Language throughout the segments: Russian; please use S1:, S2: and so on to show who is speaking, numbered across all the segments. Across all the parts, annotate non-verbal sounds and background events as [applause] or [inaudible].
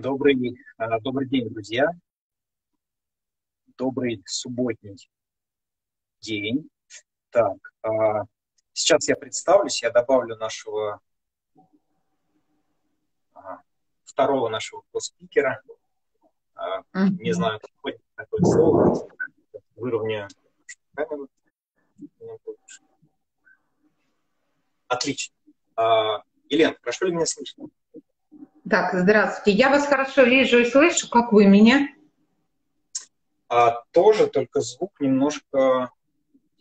S1: Добрый, а, добрый день, друзья. Добрый субботний день. Так, а, сейчас я представлюсь, я добавлю нашего второго нашего спикера. Не знаю, какое слово. Выровняю камеру. Отлично. А, Елена, хорошо ли меня слышно?
S2: Так, здравствуйте. Я вас хорошо вижу и слышу. Как вы меня?
S1: А, тоже, только звук немножко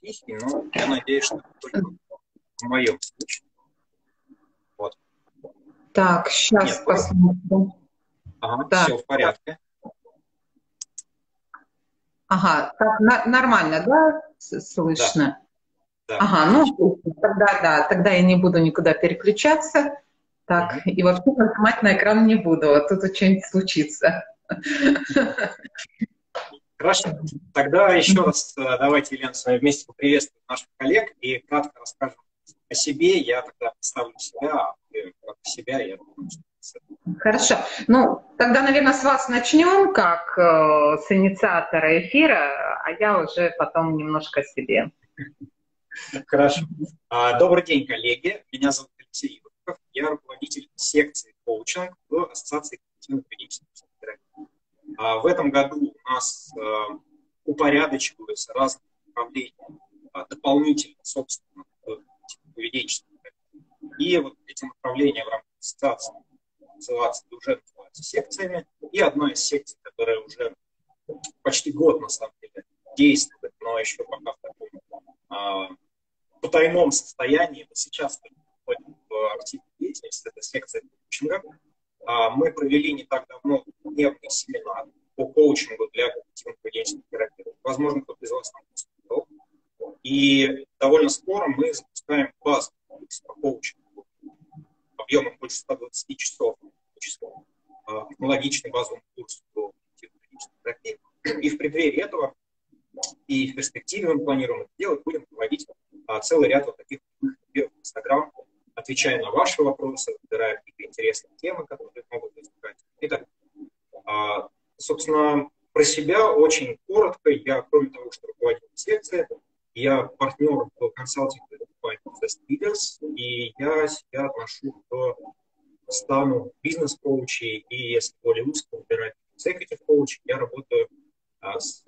S1: тихий, но я надеюсь, что только в моем случае.
S2: Вот. Так, сейчас Нет, посмотрим.
S1: Ага, так. все в порядке.
S2: Ага, так, на, нормально, да, слышно? Да. да. Ага, ну, тогда да, тогда я не буду никуда переключаться. Так, mm-hmm. и вообще нажимать на экран не буду, а тут что-нибудь случится.
S1: Хорошо. Тогда еще раз э, давайте, Елена, с вами вместе поприветствуем наших коллег и кратко расскажем о себе. Я тогда представлю себя, а себя, я думаю, что
S2: Хорошо. Ну, тогда, наверное, с вас начнем, как э, с инициатора эфира, а я уже потом немножко себе.
S1: Хорошо. А, добрый день, коллеги. Меня зовут Алексей Иванов. Я руководитель секции коучинг в Ассоциации поведенческой терапии. А, в этом году у нас а, упорядочиваются разные направления дополнительно, собственно, поведенческой терапии. И вот эти направления в рамках ассоциации называться, уже называются секциями. И одна из секций, которая уже почти год, на самом деле, действует, но еще пока в таком а, потайном состоянии, мы сейчас входим в активную деятельность, это секция коучинга. А, мы провели не так давно дневный семинар по коучингу для когнитивно-поведенческих терапевтов. Возможно, кто-то из вас там выступил. И довольно скоро мы запускаем базу по коучингу объемом больше 120 часов а, технологичный базовый курс по терапии. И в преддверии этого и в перспективе мы планируем это делать, будем проводить а, целый ряд вот таких эфиров в Инстаграм, отвечая на ваши вопросы, выбирая какие-то интересные темы, которые могут возникать. Итак, а, собственно, про себя очень коротко. Я, кроме того, что руководитель секции, я партнер в консалтинге компании Invest Leaders, и я себя отношу к стану бизнес-коучей и, если более узко выбирать executive коуч, я работаю а, с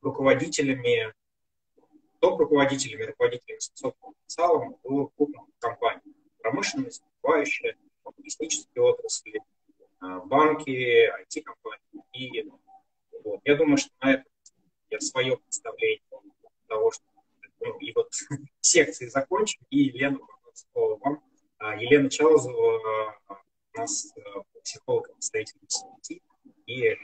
S1: руководителями, топ-руководителями, слово вам а, Елена Чаузова у нас э, психолог представитель сети и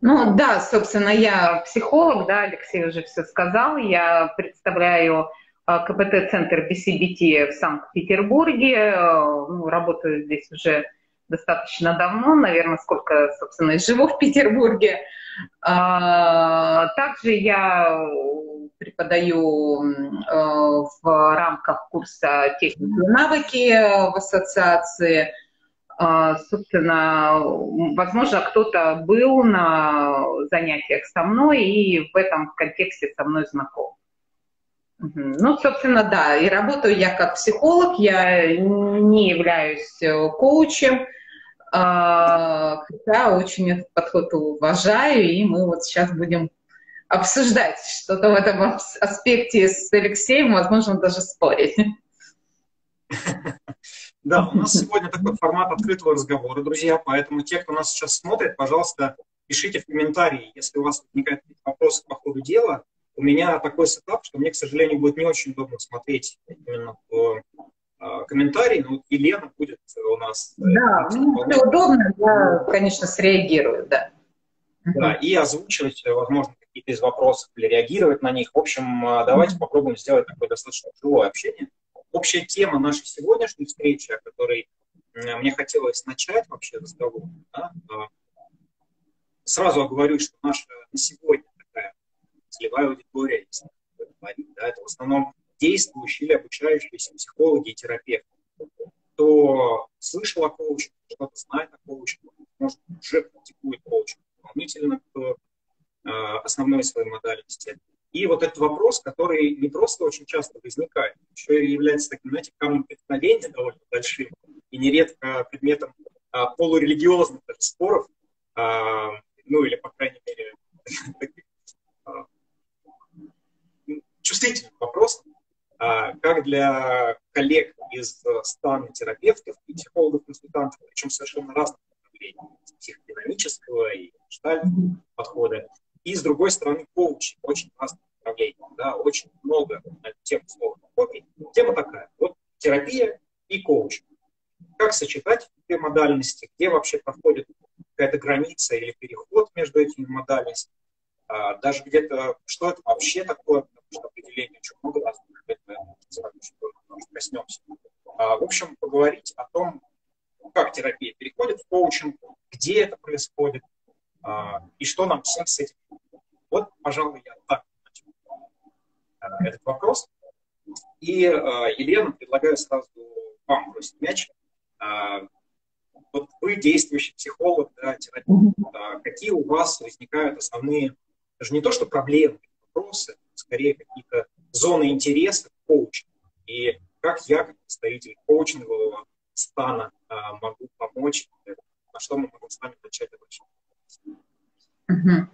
S2: ну да, собственно, я психолог, да, Алексей уже все сказал. Я представляю а, КПТ-центр BCBT в Санкт-Петербурге. Э, ну, работаю здесь уже достаточно давно, наверное, сколько, собственно, и живу в Петербурге. А, также я преподаю э, в рамках курса техники и навыки в ассоциации. А, собственно, возможно, кто-то был на занятиях со мной и в этом контексте со мной знаком. Ну, собственно, да, и работаю я как психолог, я не являюсь э, коучем, а, хотя очень этот подход уважаю, и мы вот сейчас будем обсуждать что-то в этом аспекте с Алексеем, возможно, даже спорить.
S1: Да, у нас сегодня такой формат открытого разговора, друзья, поэтому те, кто нас сейчас смотрит, пожалуйста, пишите в комментарии, если у вас возникают вопросы по ходу дела. У меня такой сетап, что мне, к сожалению, будет не очень удобно смотреть именно в а, комментарии, но Елена будет у нас.
S2: Э, да, мне удобно, я, конечно, среагирую, да.
S1: Да, и озвучивать, возможно, какие-то из вопросов или реагировать на них. В общем, а, давайте попробуем сделать такое достаточно живое общение. Общая тема нашей сегодняшней встречи, о которой мне хотелось начать вообще разговор, да, а, сразу оговорюсь, что наша на сегодня такая целевая аудитория, если говорить, да, это в основном действующие или обучающиеся психологи и терапевты. кто слышал о коучинге, что-то знает о коучинге, может, уже практикует коучинг дополнительно к э, основной своей модальности. И вот этот вопрос, который не просто очень часто возникает, еще и является таким, знаете, камнем преткновения довольно большим и нередко предметом а, полурелигиозных даже споров, а, ну или, по крайней мере, [laughs] вопросов, а, как для коллег из стана терапевтов и психологов-консультантов, причем совершенно разных направлений, психодинамического и штального подхода, и, с другой стороны, коучи, очень разных направлений, да, очень много на тему слова копий. Тема такая, вот терапия и коучинг. Как сочетать две модальности, где вообще проходит какая-то граница или переход между этими модальностями, а, даже где-то, что это вообще такое, потому что определение очень много раз, коснемся. А, в общем, поговорить о том, как терапия переходит в коучинг, где это происходит, и что нам всем с этим. Вот, пожалуй, я так начну этот вопрос. И, Елена, предлагаю сразу вам бросить мяч. Вот вы действующий психолог, да, терапевт. Какие у вас возникают основные даже не то, что проблемы, вопросы, скорее какие-то зоны интереса в коучинге. И как я, как представитель коучингового стана, а, могу помочь, на что мы можем с вами начать обращаться.
S2: Угу.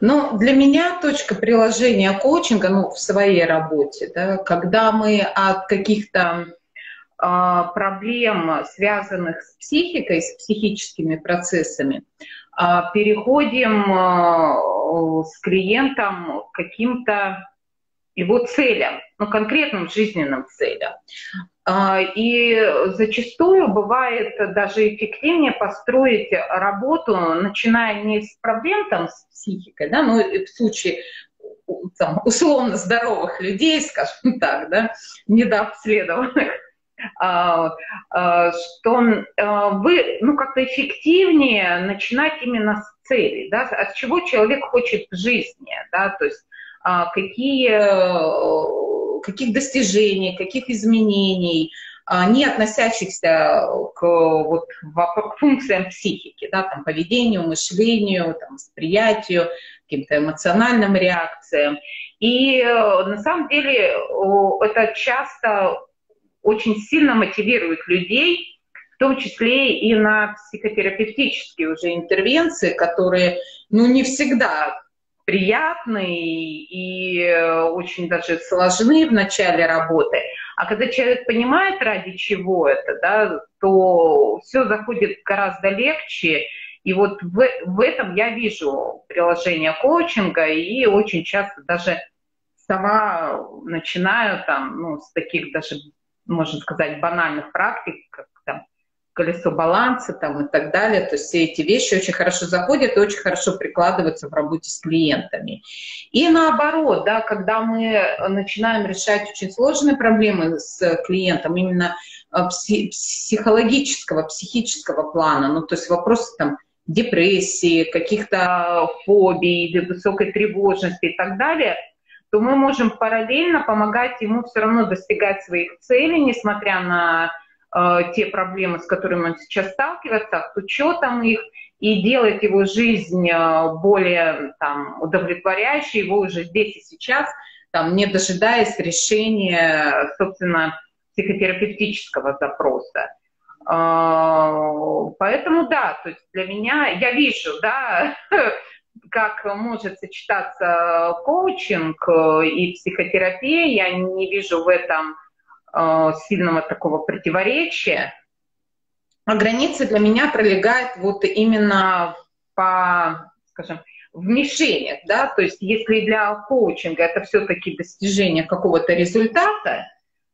S2: Ну, для меня точка приложения коучинга ну, в своей работе, да, когда мы от каких-то э, проблем, связанных с психикой, с психическими процессами, а, переходим а, с клиентом к каким-то его целям, ну, конкретным жизненным целям. А, и зачастую бывает даже эффективнее построить работу, начиная не с проблем там, с психикой, да, ну, в случае там, условно здоровых людей, скажем [laughs] так, да, недообследованных, [laughs] а, а, что вы, ну, как-то эффективнее начинать именно с цели, да, от чего человек хочет в жизни, да, то есть какие, каких достижений, каких изменений, не относящихся к, вот, к функциям психики, да, там, поведению, мышлению, там, восприятию, каким-то эмоциональным реакциям. И э, на самом деле это часто очень сильно мотивирует людей, в том числе и на психотерапевтические уже интервенции, которые ну, не всегда приятные и очень даже сложны в начале работы. А когда человек понимает, ради чего это, да, то все заходит гораздо легче. И вот в, в этом я вижу приложение коучинга и очень часто даже сама начинаю там, ну, с таких даже можно сказать, банальных практик, как колесо баланса там, и так далее. То есть все эти вещи очень хорошо заходят и очень хорошо прикладываются в работе с клиентами. И наоборот, да, когда мы начинаем решать очень сложные проблемы с клиентом, именно э, психологического, психического плана, ну, то есть вопросы там депрессии, каких-то фобий, высокой тревожности и так далее – то мы можем параллельно помогать ему все равно достигать своих целей, несмотря на те проблемы, с которыми он сейчас сталкивается, с учетом их, и делать его жизнь э, более там, удовлетворяющей, его уже здесь и сейчас, там, не дожидаясь решения, собственно, психотерапевтического запроса. Э, поэтому да, то есть для меня, я вижу, да, [laughs] как может сочетаться коучинг э, и психотерапия. Я не вижу в этом э, сильного такого противоречия. А граница для меня пролегает вот именно по, скажем, в мишенях, да, то есть если для коучинга это все-таки достижение какого-то результата,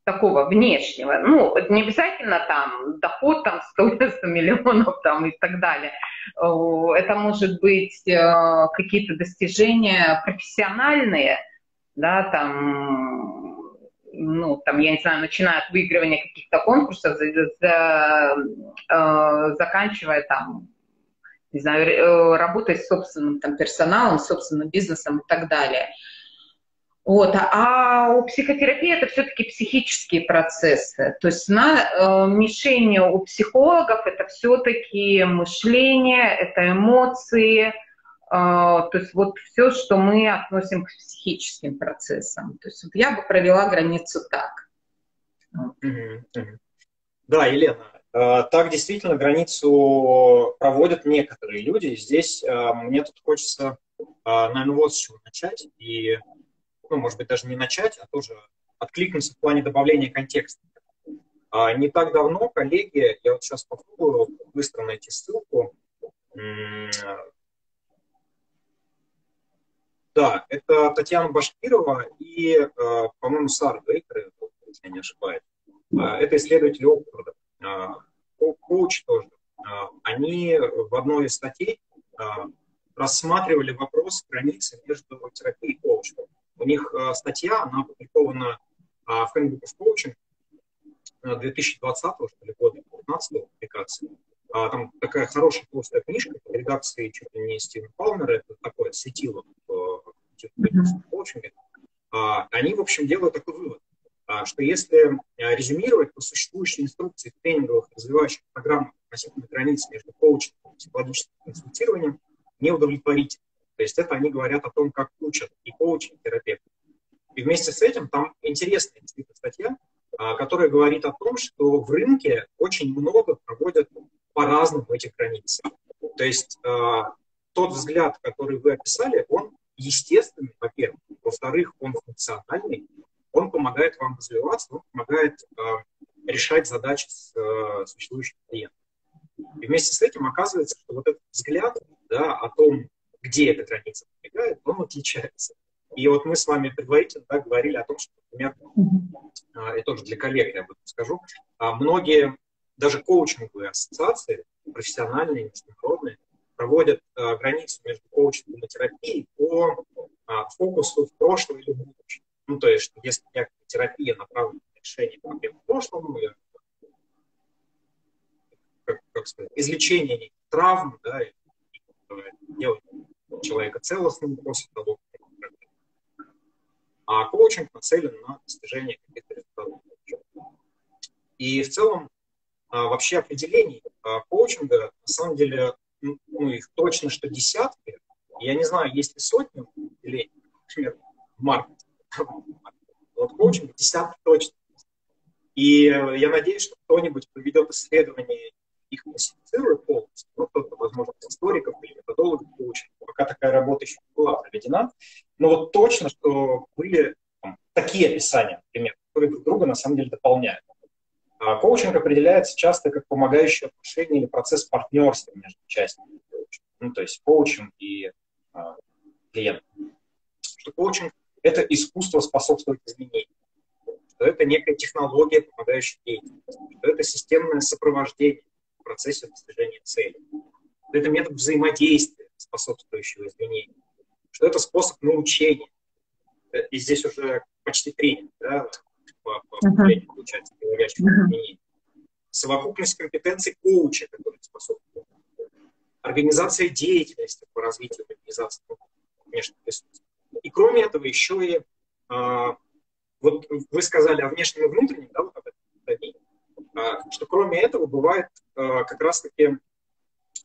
S2: такого внешнего, ну, не обязательно там доход там [laughs] 100, 100 миллионов там и так далее. Это может быть э, какие-то достижения профессиональные, да, там, ну, там, я не знаю, начиная от выигрывания каких-то конкурсов, за, за, э, заканчивая там, не знаю, э, работой с собственным там персоналом, собственным бизнесом и так далее. Вот. А у психотерапии это все-таки психические процессы. То есть на э, мишенью у психологов это все-таки мышление, это эмоции, то есть вот все, что мы относим к психическим процессам. То есть вот я бы провела границу так.
S1: Да, Елена, э, так действительно границу проводят некоторые люди. Здесь э, мне тут хочется, э, наверное, вот с чего начать. И ну, может быть, даже не начать, а тоже откликнуться в плане добавления контекста. А не так давно коллеги, я вот сейчас попробую быстро найти ссылку. Да, это Татьяна Башкирова и, э, по-моему, Сара Бейкер, если я не ошибаюсь. А, это исследователи Оксфорда, а, коуч тоже. Они в одной из статей рассматривали вопрос границы между терапией и коучем. У них э, статья, она опубликована а, в Handbook of Coaching 2020 что ли, года, 2015 публикации. А, там такая хорошая толстая книжка под редакцией чуть ли не Стивена Палмера, это такое светило в коучинге. А, они, в общем, делают такой вывод, что если э, резюмировать, то существующие инструкции в тренинговых развивающих программах относительно границ между коучингом и психологическим консультированием неудовлетворительны. То есть это они говорят о том, как учат и коучи, и терапевты. И вместе с этим там интересная действительно статья, а, которая говорит о том, что в рынке очень много проводят по-разному этих границ. То есть а, тот взгляд, который вы описали, он естественный, во-первых. Во-вторых, он функциональный, он помогает вам развиваться, он помогает а, решать задачи с существующим клиентом. И вместе с этим оказывается, что вот этот взгляд да, о том, где эта граница пролегает, он отличается. И вот мы с вами предварительно да, говорили о том, что, например, mm-hmm. и тоже для коллег я об этом скажу, а, многие даже коучинговые ассоциации, профессиональные, международные, проводят а, границу между коучингом и терапией по фокусу в прошлое или в будущее. Ну, то есть, если некая терапия направлена на решение проблем в прошлом, ну, как, как сказать, излечение травм, да, делать человека целостным после того, как А коучинг нацелен на достижение каких-то результатов. И в целом а, вообще определений а, коучинга, на самом деле, ну, их точно что десятки. Я не знаю, есть ли сотни определений, например, в маркетинге. [laughs] Вот коучинг десятки точно. И я надеюсь, что кто-нибудь проведет исследование их классифицирует полностью, ну, кто-то, возможно, историков или методологов коучинга, пока такая работа еще не была проведена. Но вот точно, что были там, такие описания, например, которые друг друга на самом деле дополняют. А коучинг определяется часто как помогающее отношение или процесс партнерства между участниками. Ну, то есть коучем и а, клиентом. Что коучинг – это искусство способствовать изменениям что это некая технология, помогающая деятельности, что это системное сопровождение в процессе достижения цели что это метод взаимодействия, способствующего изменению, что это способ научения. И здесь уже почти тренинг, да, по, по uh-huh. получается, говорящих uh-huh. изменений. Совокупность компетенций коуча, который способствует. Организация деятельности по развитию организации внешних ресурсов. И кроме этого еще и, а, вот вы сказали о внешнем и внутреннем, да, вот об этом, а, что кроме этого бывает а, как раз-таки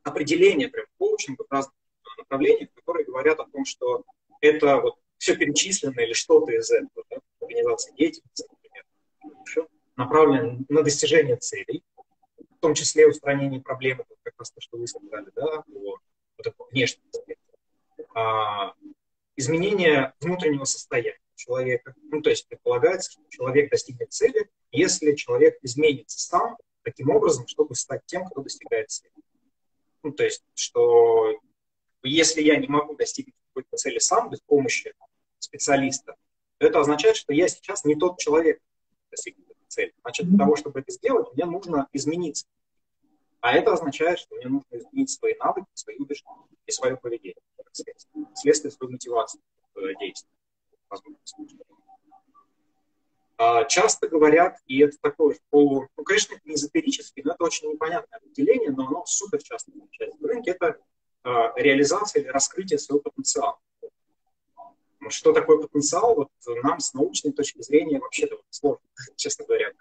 S1: определения прям коучинга в разных направлениях, которые говорят о том, что это вот все перечислено или что-то из этого, да, организация деятельности, направлено на достижение целей, в том числе устранение проблемы, как раз то, что вы сказали, да, по вот этому внешнему аспекту. А, изменение внутреннего состояния человека. Ну, то есть предполагается, что человек достигнет цели, если человек изменится сам таким образом, чтобы стать тем, кто достигает цели. Ну, то есть, что если я не могу достигнуть какой-то цели сам без помощи специалиста, то это означает, что я сейчас не тот человек, достигнуть этой цели. Значит, для того, чтобы это сделать, мне нужно измениться. А это означает, что мне нужно изменить свои навыки, свои убеждения и свое поведение, так сказать, вследствие своей мотивации действии. Возможно, а, часто говорят, и это такое полу, ну, конечно, это не эзотерический, но это очень непонятное определение, но оно супер часто встречается в рынке, это а, реализация или раскрытие своего потенциала. Что такое потенциал, вот нам с научной точки зрения вообще-то сложно, честно говоря.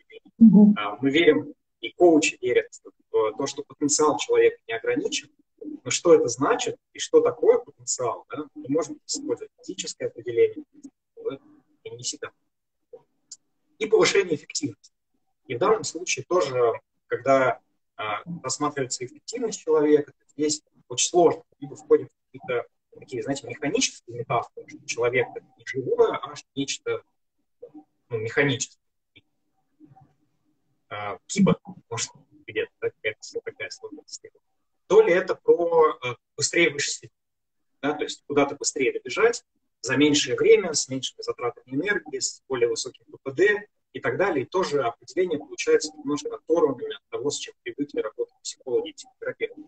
S1: Mm-hmm. Мы верим, и коучи верят в то, что потенциал человека не ограничен, но что это значит и что такое потенциал, да, мы можем использовать физическое определение, и не всегда. И повышение эффективности. И в данном случае тоже, когда а, рассматривается эффективность человека, здесь очень сложно. Либо входим в какие-то такие, знаете, механические метафоры, что человек это не живое, а нечто ну, механическое. А, может, где-то да, какая-то такая сложность. То ли это про а, быстрее выше да, то есть куда-то быстрее добежать за меньшее время, с меньшими затратами энергии, с более высоким ППД и так далее. И тоже определение получается немножко оторванными от того, с чем привыкли работать психологи и психотерапевты.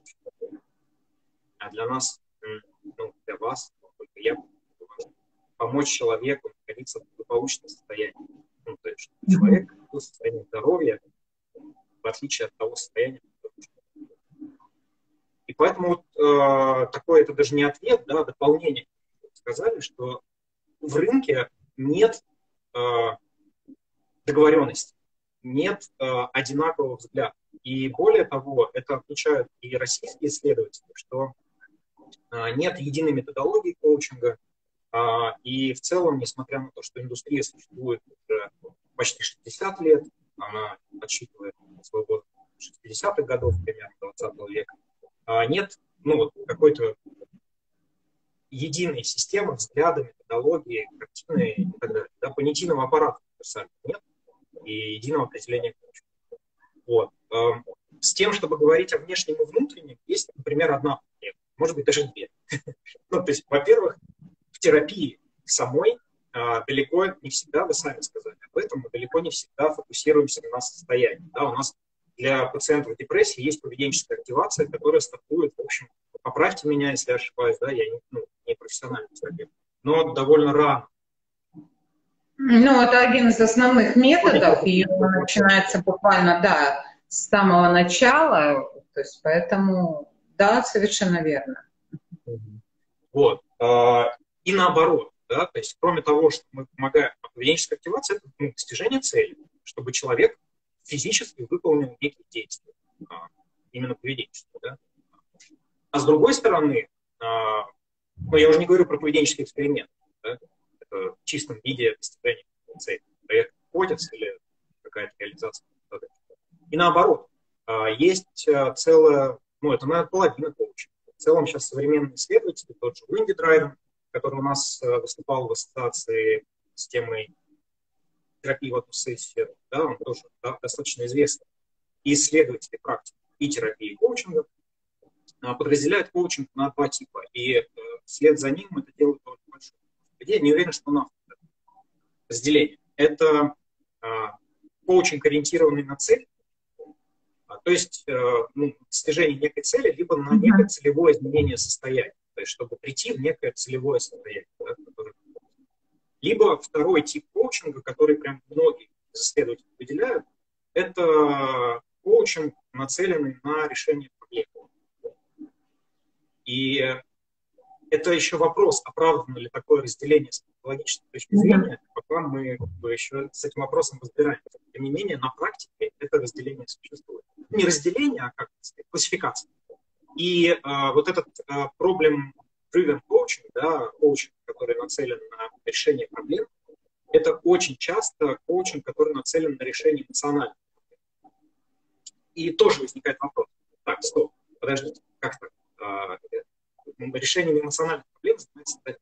S1: А для нас ну, для вас, только я, помочь человеку находиться в благополучном состоянии. Ну, то есть, человек в состоянии здоровья, в отличие от того состояния, и поэтому вот, э, такое это даже не ответ, да, а дополнение. Сказали, что в рынке нет э, договоренности, нет э, одинакового взгляда. И более того, это включают и российские исследователи, что нет единой методологии коучинга, а, и в целом, несмотря на то, что индустрия существует уже почти 60 лет, она отсчитывает свой год 60-х годов, примерно 20 века, а, нет ну, вот какой-то единой системы, взгляда, методологии, картины и так далее. Да, понятийного аппарата нет и единого определения коучинга. Вот. С тем, чтобы говорить о внешнем и внутреннем, есть, например, одна может быть, даже две. [laughs] ну, то есть, во-первых, в терапии самой а, далеко не всегда, вы сами сказали об этом, мы далеко не всегда фокусируемся на состоянии. Да, у нас для пациентов депрессии есть поведенческая активация, которая стартует, в общем, поправьте меня, если я ошибаюсь, да, я не, ну, не профессиональный терапевт, но довольно рано.
S2: Ну, это один из основных методов, и начинается буквально, да, с самого начала, то есть поэтому да, совершенно верно.
S1: Вот. А, и наоборот, да, то есть кроме того, что мы помогаем, поведенческая активация – это ну, достижение цели, чтобы человек физически выполнил некие действия, а, именно поведенческие. Да? А с другой стороны, а, ну, я уже не говорю про поведенческий эксперимент, да? это в чистом виде достижения цели, проект гипотез или какая-то реализация. И наоборот, есть целая ну, это, наверное, половина коучинга. В целом сейчас современные исследователи, тот же Уинди Драйден, который у нас э, выступал в ассоциации с темой терапии в одну сессию, да, он тоже да, достаточно известный. Исследователи практики и терапии, коучинга а, подразделяют коучинг на два типа. И э, вслед за ним это делают очень большое. Я не уверен, что на разделение. Это коучинг, ориентированный на цель, то есть э, ну, достижение некой цели, либо на некое целевое изменение состояния, то есть чтобы прийти в некое целевое состояние. Да, которое... Либо второй тип коучинга, который прям многие исследователи выделяют, это коучинг, нацеленный на решение проблем. И это еще вопрос, оправдано ли такое разделение с психологической точки зрения, пока мы как бы, еще с этим вопросом разбираемся. Тем не менее, на практике это разделение существует. Не разделение, а как сказать, классификация. И э, вот этот э, проблем driven coaching, да, коучинг, который нацелен на решение проблем, это очень часто коучинг, который нацелен на решение эмоциональных проблем. И тоже возникает вопрос. Так, стоп, подождите, как так? Э, решением эмоциональных проблем занимается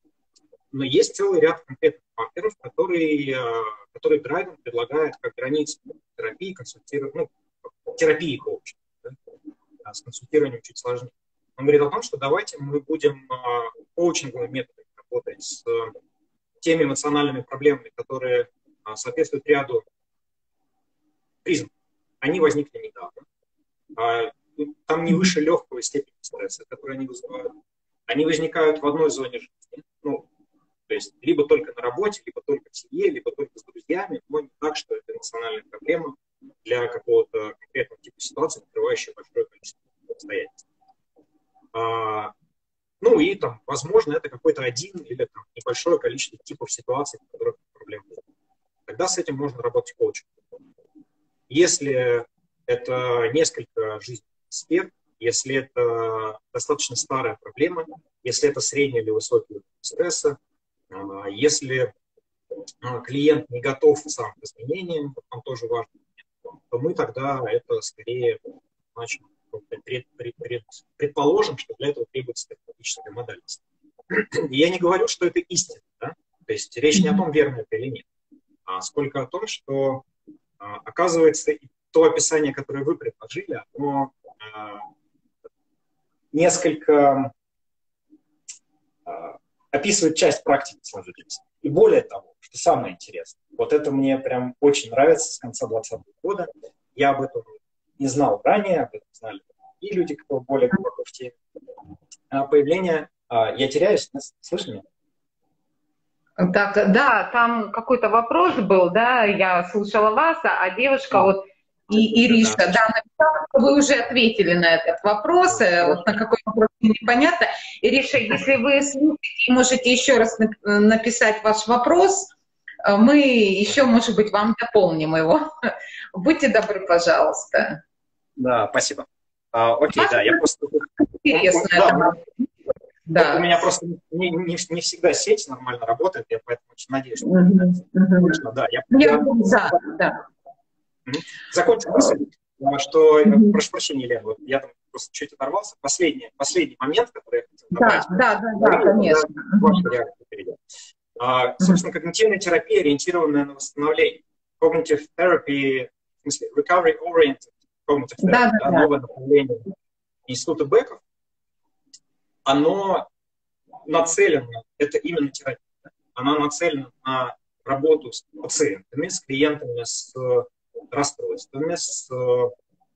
S1: Но есть целый ряд конкретных факторов, которые, э, которые Драйвен предлагает как границы терапии, консультирования, ну, терапии коучинга. Да? А с консультированием чуть сложнее. Он говорит о том, что давайте мы будем э, коучинговыми методами работать с теми эмоциональными проблемами, которые э, соответствуют ряду призм. Они возникли недавно. А, там не выше легкого степени стресса, который они вызывают они возникают в одной зоне жизни. Ну, то есть либо только на работе, либо только в семье, либо только с друзьями, но не так, что это эмоциональная проблема для какого-то конкретного типа ситуации, открывающая большое количество обстоятельств. А, Ну и там, возможно, это какой-то один или там, небольшое количество типов ситуаций, в которых проблемы Тогда с этим можно работать коучем. Если это несколько жизненных сфер, если это достаточно старая проблема, если это средний или высокий уровень стресса, а, если а, клиент не готов сам к изменениям, там тоже важно, то мы тогда это скорее значит, пред, пред, пред, предположим, что для этого требуется технологическая модальность. [clears throat] я не говорю, что это истина, да? то есть речь не о том, верно это или нет, а сколько о том, что а, оказывается то описание, которое вы предложили, оно несколько описывает часть практики сложившейся. И более того, что самое интересное, вот это мне прям очень нравится с конца 2020 года. Я об этом не знал ранее, об этом знали и люди, кто более глубоко в теме. А появление а, «Я теряюсь», слышно меня?
S2: Так, да, там какой-то вопрос был, да, я слушала вас, а девушка вот и Ириша, да, написала, вы уже ответили на этот вопрос, э, вот на какой вопрос непонятно. Ириша, если вы слушаете, можете еще раз написать ваш вопрос, э, мы еще, может быть, вам дополним его. [laughs] Будьте добры, пожалуйста.
S1: Да, спасибо. А, окей, да, я просто... [laughs] Интересно. Да, да. У меня просто не, не, не всегда сеть нормально работает, я поэтому очень надеюсь, что uh-huh, uh-huh. да, я, я, я, да, да. Закончу мысль, что, mm-hmm. прошу прощения, Елена, вот я там просто чуть оторвался. Последний, последний момент, который я хотел
S2: добавить. Да, да, да, да, конечно. Ваша
S1: реакция А, собственно, когнитивная терапия, ориентированная на восстановление. Cognitive therapy, в смысле, recovery-oriented cognitive therapy, да, да, да. новое направление Института Беков, оно нацелено, это именно терапия, она нацелена на работу с пациентами, с клиентами, с расстройствами, с э,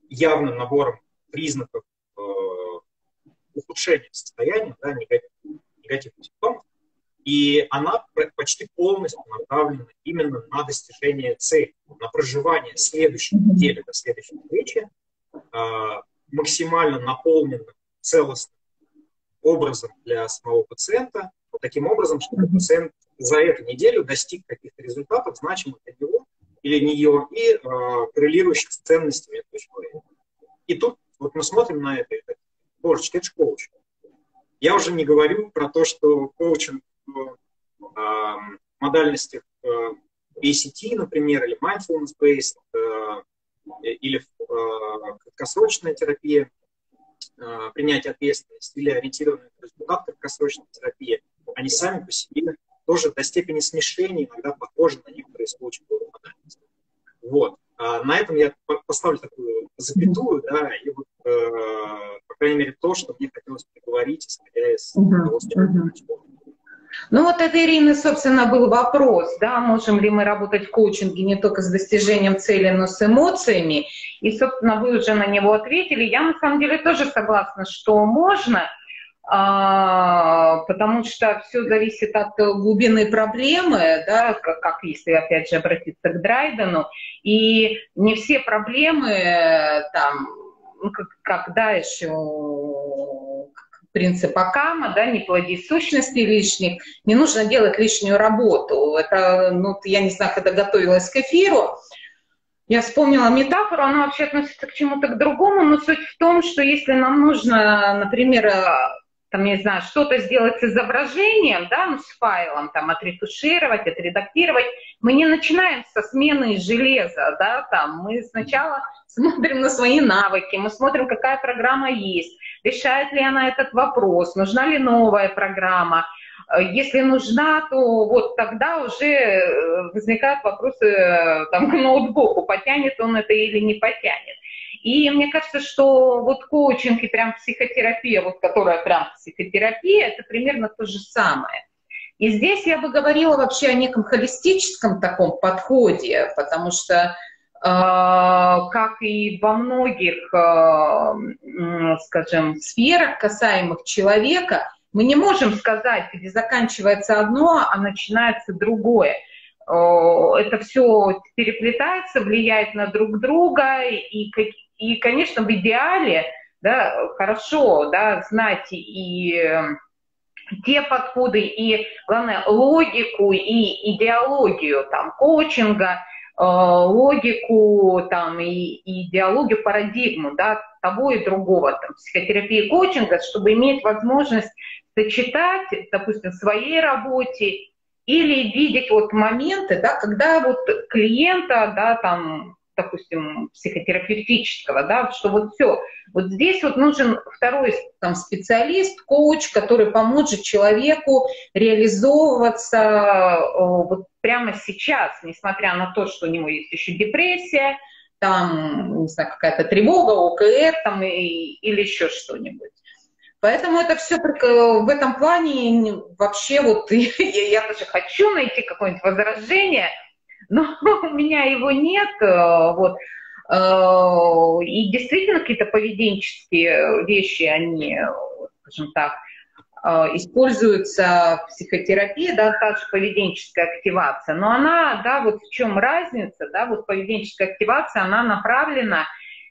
S1: явным набором признаков э, ухудшения состояния, да, негативных, негативных симптомов, и она почти полностью направлена именно на достижение цели, на проживание следующей недели до следующей встречи, э, максимально наполненным целостным образом для самого пациента, вот таким образом, чтобы пациент за эту неделю достиг каких-то результатов, значимых для него, или нее и э, коррелирующих с ценностями этого человека. И тут вот мы смотрим на это, это божечки, это же коуч. Я уже не говорю про то, что коучинг в э, модальностях э, ACT, например, или mindfulness-based, э, или э, краткосрочная терапия, э, принятие ответственности или ориентированная на результат краткосрочная терапия, они сами по себе тоже до степени смешения иногда похожи на некоторые из коучинговых модальностей. Вот. А на этом я поставлю такую запятую, да, и вот, э, по крайней мере, то, что мне хотелось поговорить, исходя из uh-huh. того, что uh-huh.
S2: Ну вот это, Ирина, собственно, был вопрос, да, можем ли мы работать в коучинге не только с достижением цели, но с эмоциями. И, собственно, вы уже на него ответили. Я, на самом деле, тоже согласна, что можно, потому что все зависит от глубины проблемы, да, как, как если опять же обратиться к Драйдену, и не все проблемы там, ну, как, как да, еще принцип Акама, да, не плоди сущности лишних, не нужно делать лишнюю работу. Это, ну, я не знаю, когда готовилась к эфиру, я вспомнила метафору, она вообще относится к чему-то к другому, но суть в том, что если нам нужно, например, там, не знаю, что-то сделать с изображением, да, ну, с файлом, там, отретушировать, отредактировать, мы не начинаем со смены железа, да, там, мы сначала смотрим на свои навыки, мы смотрим, какая программа есть, решает ли она этот вопрос, нужна ли новая программа, если нужна, то вот тогда уже э, возникают вопросы э, там, к ноутбуку, потянет он это или не потянет. И мне кажется, что вот коучинг и прям психотерапия, вот которая прям психотерапия, это примерно то же самое. И здесь я бы говорила вообще о неком холистическом таком подходе, потому что э, как и во многих, э, скажем, сферах, касаемых человека, мы не можем сказать, где заканчивается одно, а начинается другое. Это все переплетается, влияет на друг друга, и и, конечно, в идеале, да, хорошо, да, знать и те подходы и, главное, логику и идеологию там, коучинга, э, логику там, и, и идеологию, парадигму да, того и другого, там, психотерапии и коучинга, чтобы иметь возможность сочетать, допустим, в своей работе или видеть вот моменты, да, когда вот клиента, да, там, допустим, психотерапевтического, да, что вот все, вот здесь вот нужен второй там, специалист, коуч, который поможет человеку реализовываться вот прямо сейчас, несмотря на то, что у него есть еще депрессия, там, не знаю, какая-то тревога, ОКР там, и, или еще что-нибудь. Поэтому это все в этом плане вообще вот [laughs] я, я даже хочу найти какое-нибудь возражение, но [laughs] у меня его нет. Э, вот. Э, и действительно какие-то поведенческие вещи, они, скажем так, э, используются в психотерапии, да, та же поведенческая активация, но она, да, вот в чем разница, да, вот поведенческая активация, она направлена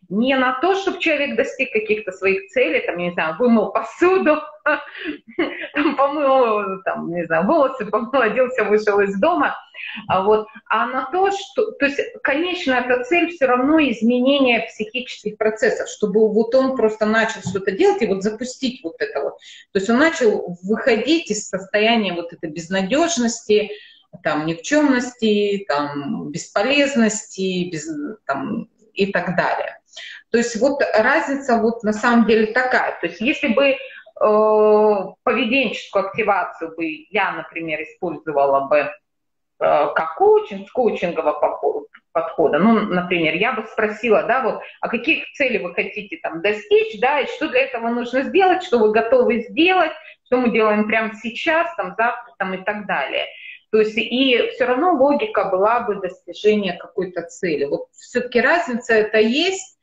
S2: не на то, чтобы человек достиг каких-то своих целей, там, не знаю, вымыл посуду, [laughs] там, помыл, там, не знаю, волосы, помыл, оделся, вышел из дома, а, вот, а на то, что, то есть, конечная эта цель все равно изменение психических процессов, чтобы вот он просто начал что-то делать и вот запустить вот это вот. То есть он начал выходить из состояния вот этой безнадежности, там, никчемности, там, бесполезности, без, там, и так далее. То есть вот разница вот на самом деле такая. То есть если бы э, поведенческую активацию бы я, например, использовала бы э, как коучинг, коучингового подхода, ну, например, я бы спросила, да, вот, а каких целей вы хотите там достичь, да, и что для этого нужно сделать, что вы готовы сделать, что мы делаем прямо сейчас, там, завтра, там, и так далее. То есть и все равно логика была бы достижения какой-то цели. Вот все-таки разница это есть,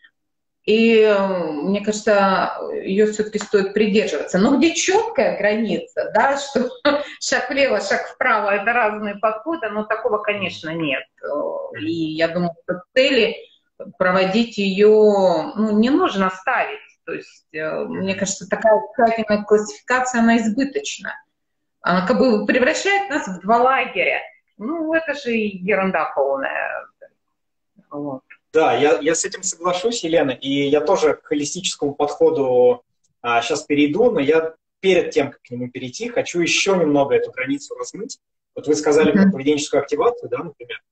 S2: и э, мне кажется, ее все-таки стоит придерживаться. Но где четкая граница, да, что [laughs] шаг влево, шаг вправо это разные подходы, но такого, конечно, нет. И я думаю, что цели проводить ее ну, не нужно ставить. То есть, э, мне кажется, такая тщательная классификация, она избыточна. Она как бы превращает нас в два лагеря. Ну, это же ерунда полная.
S1: Вот. Да, я, я с этим соглашусь, Елена, и я тоже к холистическому подходу а, сейчас перейду, но я перед тем, как к нему перейти, хочу еще немного эту границу размыть. Вот вы сказали про поведенческую активацию, да, например,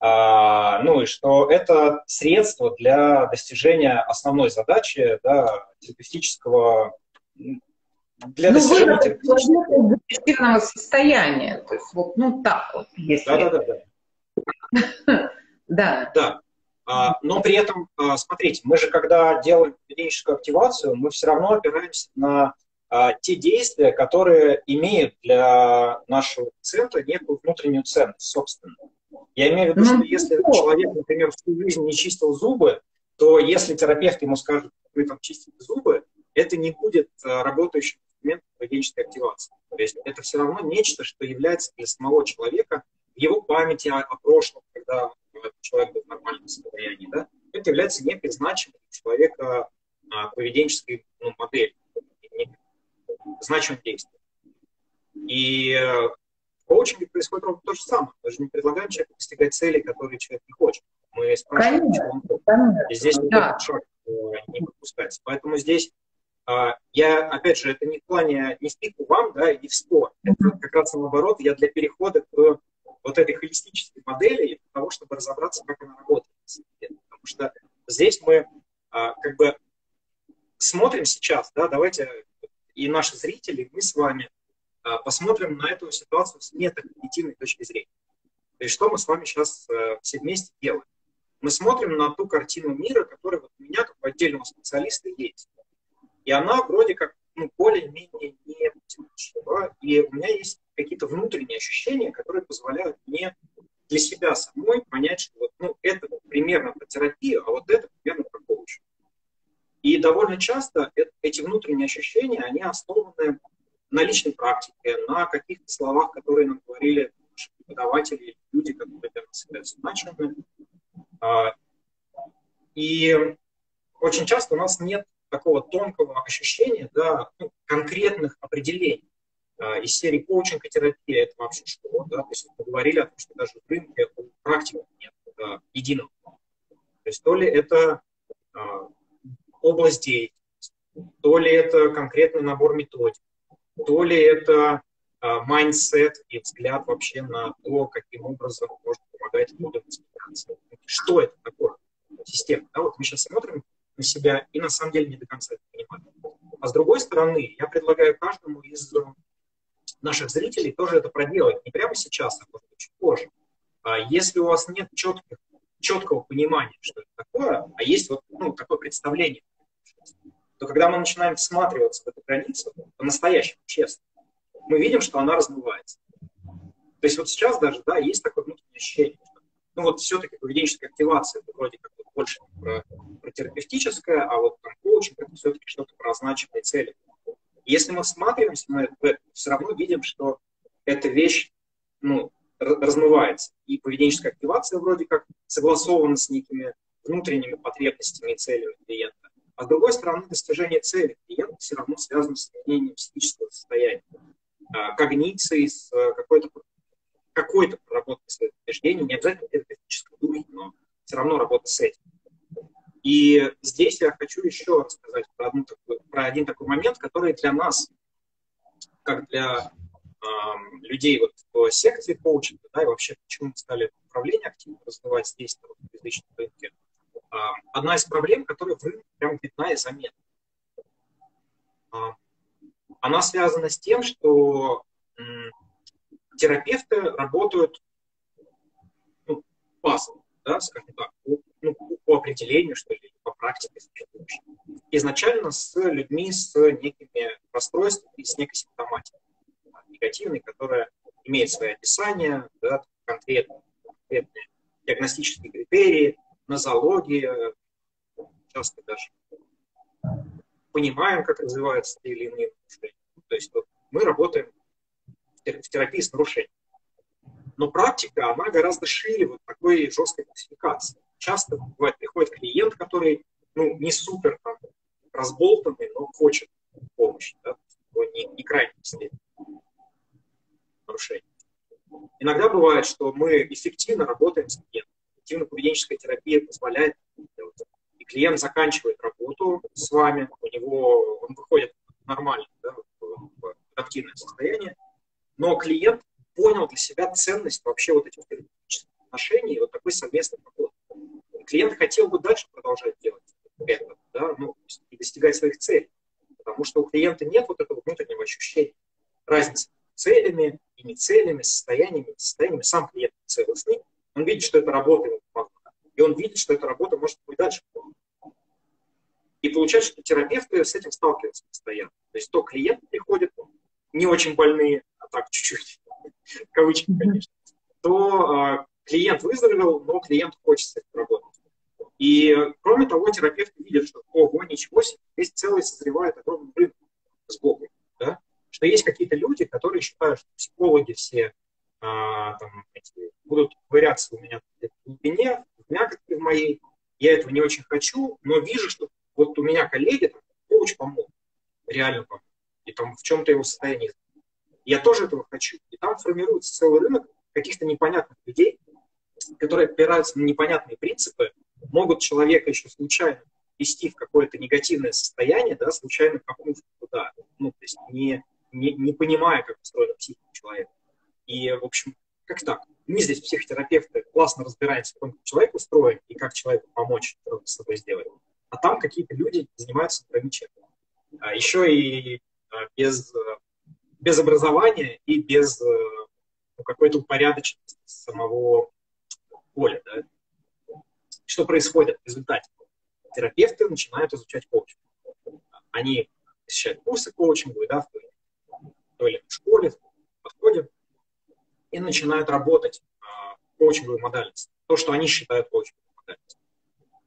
S1: а, ну и что это средство для достижения основной задачи, да, терапевтического
S2: для ну, достижения терапевтического состояния. То есть вот, ну так вот, если... Да, да,
S1: да. Да. [laughs] да. да. А, но при этом, а, смотрите, мы же, когда делаем поведенческую активацию, мы все равно опираемся на а, те действия, которые имеют для нашего пациента некую внутреннюю ценность, собственно. Я имею в виду, что ну, если человек, например, всю жизнь не чистил зубы, то если терапевт ему скажет, вы там чистите зубы, это не будет работающим инструментом поведенческой активации. То есть это все равно нечто, что является для самого человека в его памяти о, о прошлом, когда человек был в нормальном состоянии, да, это является некой значимой человека а, поведенческой ну, моделью, значимым действием. И э, в коучинге происходит ровно то же самое. Мы же не предлагаем человеку достигать цели, которые человек не хочет. Мы спрашиваем, чего он хочет. И здесь да. шаг э, не пропускается. Поэтому здесь а, я, опять же, это не в плане, не в пику вам, да, и не в спор. Это как раз наоборот, я для перехода к вот этой холистической модели для того, чтобы разобраться, как она работает. Потому что здесь мы а, как бы смотрим сейчас, да, давайте и наши зрители, и мы с вами а, посмотрим на эту ситуацию с метакогнитивной точки зрения. То есть что мы с вами сейчас а, все вместе делаем? Мы смотрим на ту картину мира, которая вот у меня, как у отдельного специалиста, есть. И она вроде как ну, более-менее не мотивирующая. И у меня есть внутренние ощущения, которые позволяют мне для себя самой понять, что вот, ну, это вот примерно про терапию, а вот это примерно про коучинг. И довольно часто эти внутренние ощущения, они основаны на личной практике, на каких-то словах, которые нам говорили наши преподаватели, люди, которые для нас являются значимыми. А, и очень часто у нас нет такого тонкого ощущения, да, ну, конкретных определений. а, из серии коучинг и терапия это вообще что? Да? То есть мы говорили о том, что даже в рынке практики нет да, единого. То есть то ли это а, область деятельности, то ли это конкретный набор методик, то ли это mindset и взгляд вообще на то, каким образом можно помогать людям. Что это такое? Система. Да? Вот мы сейчас смотрим на себя и на самом деле не до конца это понимаем. А с другой стороны, я предлагаю каждому из наших зрителей тоже это проделать. Не прямо сейчас, а может быть чуть позже. А если у вас нет четких, четкого понимания, что это такое, а есть вот ну, такое представление, то когда мы начинаем всматриваться в эту границу, по-настоящему, честно, мы видим, что она размывается. То есть вот сейчас даже, да, есть такое внутреннее ощущение, что, ну вот все-таки поведенческая активация, это вроде как больше про, про терапевтическое, а вот там коучинг, это все-таки что-то про означенные цели. Если мы всматриваемся это, все равно видим, что эта вещь ну, размывается. И поведенческая активация вроде как согласована с некими внутренними потребностями и целями клиента. А с другой стороны, достижение цели клиента все равно связано с изменением психического состояния, а, когницией, с э, какой-то какой-то проработкой своих убеждений, не обязательно терапевтической духе, но все равно работа с этим. И здесь я хочу еще рассказать про, одну про один такой момент, который для нас, как для э, людей вот в секции коучинга, да, и вообще почему мы стали управление активно развивать здесь, на русскоязычном рынке, э, одна из проблем, которая в рынке прям видна и заметна. Э, она связана с тем, что э, терапевты работают ну, пассово, да, скажем так, ну, по определению, что ли, по практике изначально с людьми с некими расстройствами, с некой симптоматикой негативной, которая имеет свои описания, да, конкретные, конкретные диагностические критерии, нозологии, часто даже понимаем, как развиваются те или иные нарушения. То есть вот, мы работаем в терапии с нарушением. Но практика, она гораздо шире вот такой жесткой классификации часто бывает, приходит клиент, который ну, не супер там, разболтанный, но хочет помощи, да, не, не крайне степени нарушений. Иногда бывает, что мы эффективно работаем с клиентом. Эффективно-поведенческая терапия позволяет. И клиент заканчивает работу с вами, у него он выходит нормально, да, в адаптивное состояние, но клиент понял для себя ценность вообще вот этих отношений и вот такой совместный подход клиент хотел бы дальше продолжать делать это, да, ну, и достигать своих целей. Потому что у клиента нет вот этого внутреннего ощущения разницы целями и не целями, состояниями, не состояниями. Сам клиент целостный, он видит, что эта работа. И он видит, что эта работа может быть дальше. И получается, что терапевты с этим сталкиваются постоянно. То есть то клиенты приходят, не очень больные, а так чуть-чуть, кавычки, конечно, то а, клиент выздоровел, но клиент хочет с этим работать. И, кроме того, терапевт видит, что, ого, ничего себе, здесь целый созревает огромный рынок сбоку, да? что есть какие-то люди, которые считают, что психологи все а, там, эти, будут ковыряться у меня в глубине, в мякотке в моей, я этого не очень хочу, но вижу, что вот у меня коллеги, там, коуч помог, реально помог, и там в чем-то его состояние. Я тоже этого хочу. И там формируется целый рынок каких-то непонятных людей, которые опираются на непонятные принципы, могут человека еще случайно ввести в какое-то негативное состояние, да, случайно копнув туда, ну, то есть не, не, не понимая, как устроена психика человека. И, в общем, как так? Мы здесь, психотерапевты, классно разбираемся, как человек устроен и как человеку помочь с собой сделать. А там какие-то люди занимаются ничем. А еще и а, без, без образования и без э, ну, какой-то упорядоченности самого поля. Да? что происходит в результате? Терапевты начинают изучать коучинг. Они посещают курсы коучинговые, да, в той, или иной школе, в подходе, и начинают работать а, коучинговой модальности. То, что они считают коучинговой модальностью.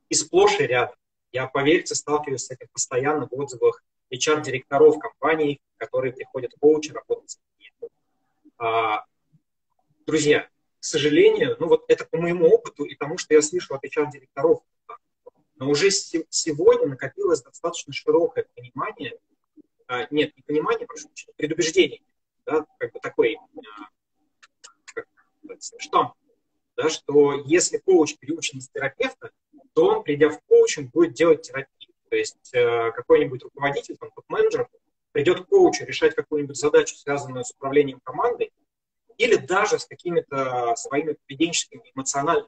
S1: И сплошь и рядом. Я, поверьте, сталкиваюсь с этим постоянно в отзывах HR-директоров компаний, которые приходят в коучи работать с клиентом. А, друзья, к сожалению, ну вот это по моему опыту и тому, что я слышу от HR-директоров, но уже сегодня накопилось достаточно широкое понимание, а, нет, не понимание, прошу прощения, предубеждение да, как бы такой как, штамп, да, что если коуч переучен с терапевта, то он, придя в коучинг, будет делать терапию. То есть э, какой-нибудь руководитель, там, топ-менеджер придет к коучу решать какую-нибудь задачу, связанную с управлением командой, или даже с какими-то своими поведенческими, эмоциональными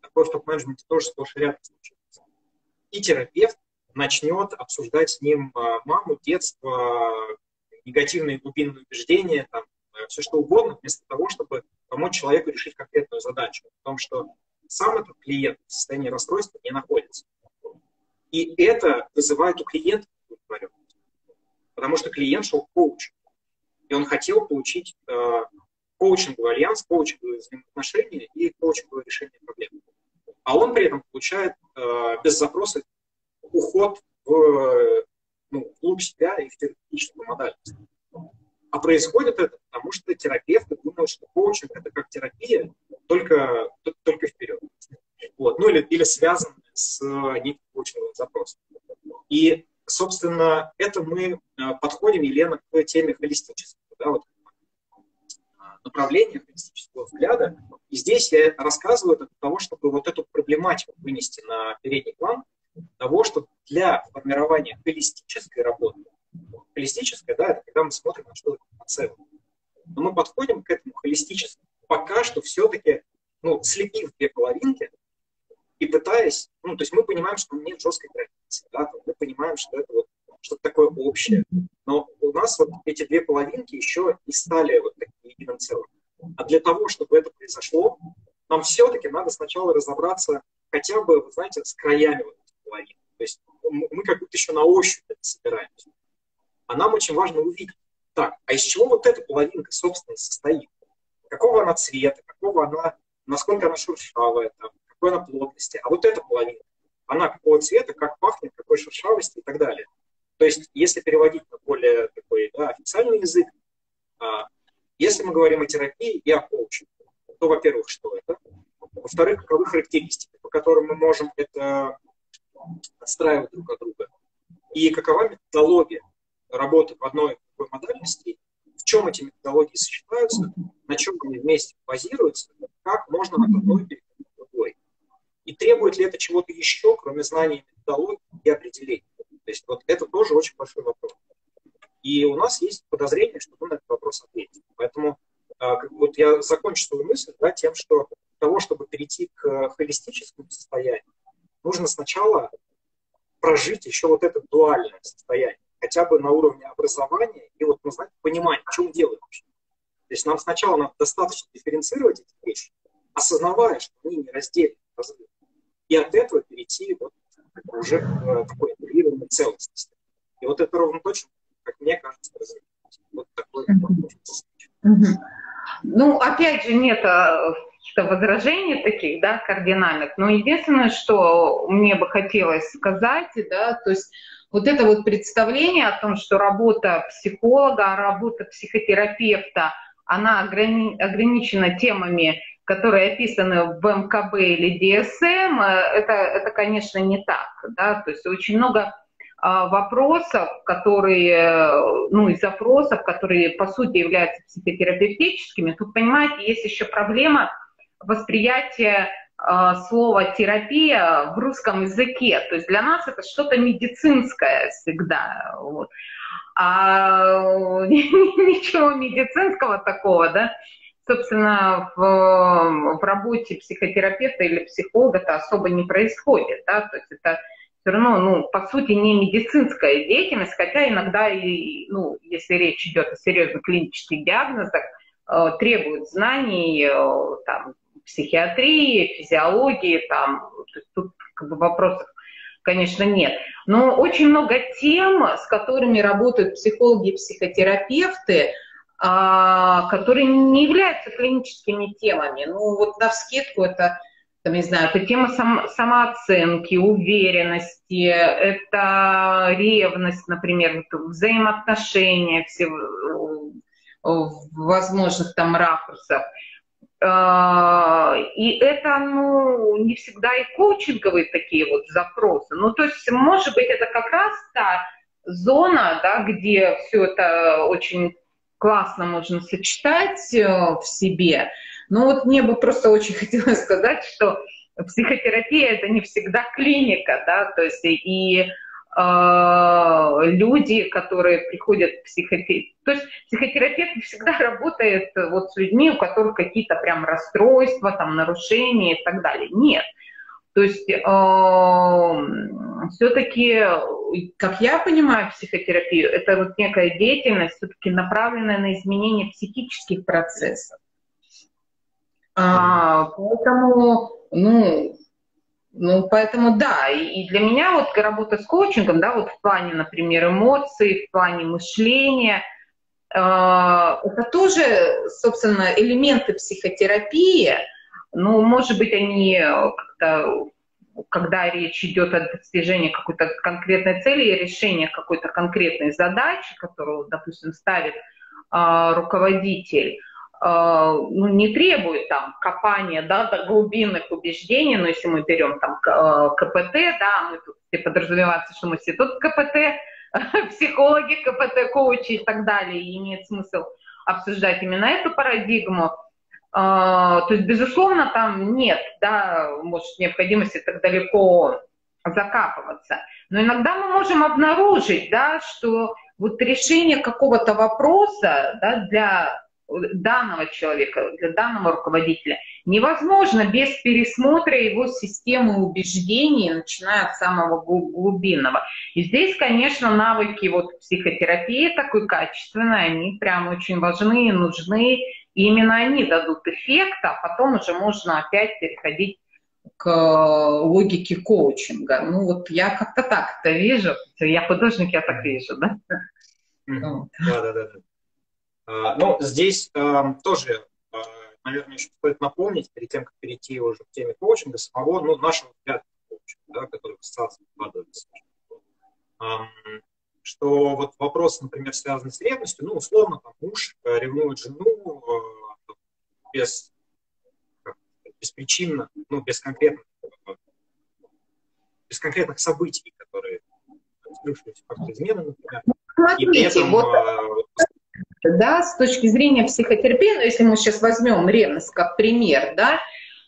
S1: Такое в топ-менеджменте тоже сплошь и рядом случается. И терапевт начнет обсуждать с ним а, маму, детство, негативные глубинные убеждения, там, э, все что угодно, вместо того, чтобы помочь человеку решить конкретную задачу. В том, что сам этот клиент в состоянии расстройства не находится. И это вызывает у клиента удовлетворенность. Потому что клиент шел к коучу. И он хотел получить э, коучинговый альянс, коучинговые взаимоотношения и коучинговое решение проблем. А он при этом получает э, без запроса уход в ну, вглубь себя и в терапевтическую модальность. А происходит это потому, что терапевты думают, что коучинг это как терапия, только, только вперед. Вот. Ну или, или связан с неким коучинговым запросом. И, собственно, это мы э, подходим, Елена, к теме холистического. Да, вот, направления холистического взгляда. И здесь я рассказываю для того, чтобы вот эту проблематику вынести на передний план, того, что для формирования холистической работы, холистическая, да, это когда мы смотрим на что-то целом, но мы подходим к этому холистически, пока что все-таки, ну, слепив две половинки и пытаясь, ну, то есть мы понимаем, что нет жесткой границы, да, мы понимаем, что это вот что-то такое общее, но у нас вот эти две половинки еще не стали вот таким единым целым. А для того, чтобы это произошло, нам все-таки надо сначала разобраться хотя бы, вы знаете, с краями вот этих половин. То есть мы как будто еще на ощупь это собираемся. А нам очень важно увидеть, так, а из чего вот эта половинка, собственно, состоит? Какого она цвета, какого она, насколько она шершавая, там, какой она плотности. А вот эта половинка, она какого цвета, как пахнет, какой шершавости и так далее. То есть, если переводить на более такой да, официальный язык, а, если мы говорим о терапии и о коучинге, то, во-первых, что это? Во-вторых, каковы характеристики, по которым мы можем это отстраивать друг от друга? И какова методология работы в одной другой модальности? В чем эти методологии сочетаются? На чем они вместе базируются? Как можно от одной? И требует ли это чего-то еще, кроме знаний методологии и определений? То есть вот это тоже очень большой вопрос. И у нас есть подозрение, что мы на этот вопрос ответим. Поэтому а, вот я закончу свою мысль да, тем, что для того, чтобы перейти к холистическому состоянию, нужно сначала прожить еще вот это дуальное состояние, хотя бы на уровне образования и вот, ну, знаете, понимания, что мы делаем вообще. То есть нам сначала надо достаточно дифференцировать эти вещи, осознавая, что они не раздельны, и от этого перейти вот уже к э, такой интегрированной целостности. И вот это ровно точно как мне кажется, развивать. Вот такой
S2: Ну, опять же, нет а, возражений таких, да, кардинальных, но единственное, что мне бы хотелось сказать, да, то есть вот это вот представление о том, что работа психолога, работа психотерапевта, она ограни- ограничена темами, которые описаны в МКБ или ДСМ, э, это, это, конечно, не так, да, то есть очень много а, вопросов, которые, ну, и запросов, которые, по сути, являются психотерапевтическими, тут, понимаете, есть еще проблема восприятия э, слова терапия в русском языке. То есть для нас это что-то медицинское всегда. Вот. А [laughs] ничего медицинского такого, да, собственно, в, в работе психотерапевта или психолога-то особо не происходит, да, то есть это все равно, ну, по сути, не медицинская деятельность, хотя иногда, и, ну, если речь идет о серьезных клинических диагнозах, э, требует знаний э, там, психиатрии, физиологии, там, тут как бы вопросов, конечно, нет. Но очень много тем, с которыми работают психологи и психотерапевты, которые не являются клиническими темами. Ну, вот на вскидку это там, не знаю, это тема сам, самооценки, уверенности, это ревность, например, взаимоотношения все, возможных там ракурсах. А, и это, ну, не всегда и коучинговые такие вот запросы. Ну, то есть, может быть, это как раз та зона, да, где все это очень классно можно сочетать э, в себе. Но вот мне бы просто очень [laughs] хотелось сказать, что психотерапия это не всегда клиника, да, то есть и э, люди, которые приходят в психотерапию, то есть психотерапевт всегда [laughs] работает вот с людьми, у которых какие-то прям расстройства, там нарушения и так далее. Нет. То есть э, все-таки, как я понимаю психотерапию, это вот некая деятельность, все-таки направленная на изменение психических процессов. А, поэтому, ну, ну, поэтому да, и для меня вот работа с коучингом, да, вот в плане, например, эмоций, в плане мышления, э, это тоже, собственно, элементы психотерапии, ну, может быть, они как-то когда речь идет о достижении какой-то конкретной цели и решении какой-то конкретной задачи, которую, допустим, ставит э, руководитель, Э, ну, не требует там копания да, до глубинных убеждений, но если мы берем там э, КПТ, да, мы тут все подразумевается, что мы все тут КПТ, [laughs] психологи, КПТ, коучи и так далее, и имеет смысл обсуждать именно эту парадигму. Э, то есть, безусловно, там нет, да, может, необходимости так далеко закапываться. Но иногда мы можем обнаружить, да, что вот решение какого-то вопроса да, для данного человека, для данного руководителя невозможно без пересмотра его системы убеждений, начиная от самого глубинного. И здесь, конечно, навыки вот психотерапии такой качественной, они прям очень важны и нужны. И именно они дадут эффект, а потом уже можно опять переходить к логике коучинга. Ну вот я как-то так это вижу. Я художник, я так вижу, да?
S1: Да, да, да. А, ну, здесь а, тоже, а, наверное, еще стоит напомнить, перед тем, как перейти уже к теме коучинга, самого, ну, нашего взгляда коучинга, да, который в ассоциации вкладывается. Что вот вопрос, например, связанный с ревностью, ну, условно, там, муж э, ревнует жену без, беспричинно, ну, без конкретных, без конкретных событий, которые случились, как измены, например.
S2: Смотрите, и при этом, вот да, с точки зрения психотерапии, ну, если мы сейчас возьмем ревность как пример, да,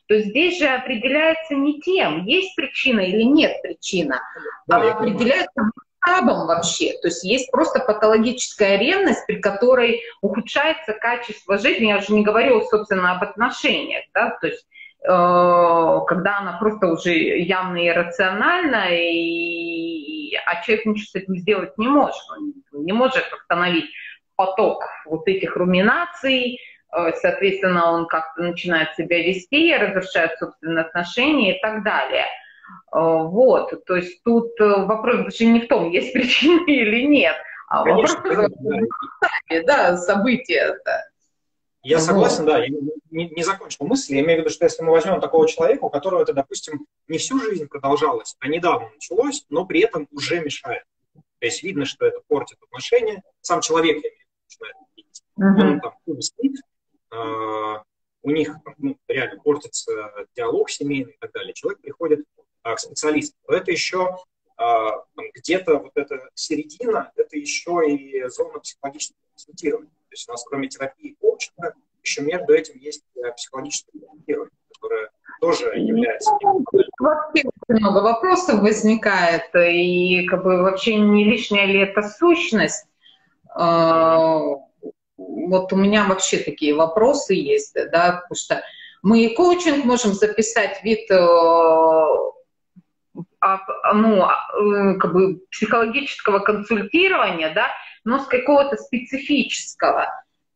S2: то здесь же определяется не тем, есть причина или нет причина, да, а определяется масштабом вообще. То есть есть просто патологическая ревность, при которой ухудшается качество жизни. Я уже не говорю, собственно, об отношениях, да, то есть э, когда она просто уже явно иррациональна, и, а человек ничего с этим сделать не может. Он не может остановить поток вот этих руминаций, э, соответственно, он как-то начинает себя вести, разрушает собственные отношения и так далее. Э, вот, то есть тут э, вопрос даже не в том, есть [laughs] причины или нет, а конечно, вопрос в да, события это.
S1: Я согласен, да, я не, не закончил мысль. Я имею в виду, что если мы возьмем такого человека, у которого это, допустим, не всю жизнь продолжалось, а недавно началось, но при этом уже мешает. То есть видно, что это портит отношения. Сам человек, я имею видеть. Uh-huh. Он там спит, э, у них ну, реально портится диалог семейный и так далее. Человек приходит к специалисту. Но это еще э, где-то вот эта середина, это еще и зона психологического консультирования. То есть у нас кроме терапии и коучинга еще между этим есть психологическое консультирование, которое тоже является...
S2: Вообще много вопросов возникает, и как бы вообще не лишняя ли это сущность, а, вот у меня вообще такие вопросы есть, да, потому что мы коучинг можем записать вид э, ну, э, как бы психологического консультирования, да, но с какого-то специфического.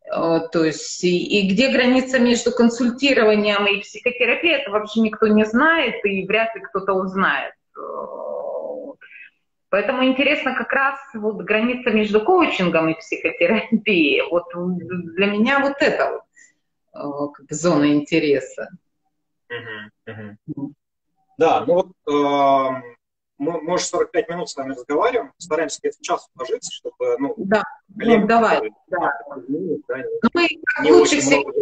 S2: Э, то есть и, и где граница между консультированием и психотерапией, это вообще никто не знает, и вряд ли кто-то узнает. Поэтому интересно как раз вот граница между коучингом и психотерапией. Вот для меня вот это вот, э, как зона интереса.
S1: Да, ну вот э, мы, может, 45 минут с вами разговариваем, стараемся где-то в час уложиться, чтобы, ну,
S2: да, ну, давай, да. Ну, мы как лучше всего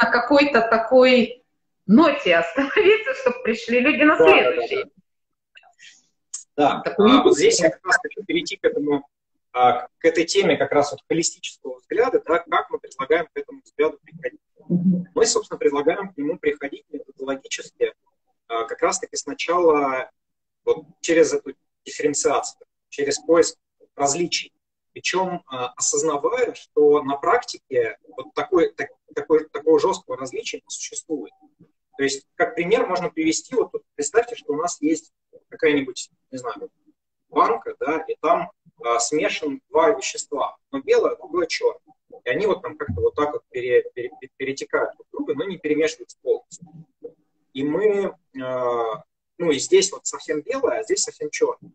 S2: на какой-то такой ноте остановиться, чтобы пришли люди на следующий.
S1: Да, а, вот здесь я как раз хочу перейти к этому а, к этой теме как раз вот холистического взгляда, да, как мы предлагаем к этому взгляду приходить. Мы, собственно, предлагаем к нему приходить методологически как раз-таки сначала вот через эту дифференциацию, через поиск различий. Причем а, осознавая, что на практике вот такой, так, такой, такого жесткого различия не существует. То есть, как пример можно привести, вот представьте, что у нас есть какая-нибудь, не знаю, банка, да, и там а, смешан два вещества, но белое, другое черное. И они вот там как-то вот так вот пере, пере, перетекают друг друга, но не перемешиваются полностью. И мы, а, ну и здесь вот совсем белое, а здесь совсем черное.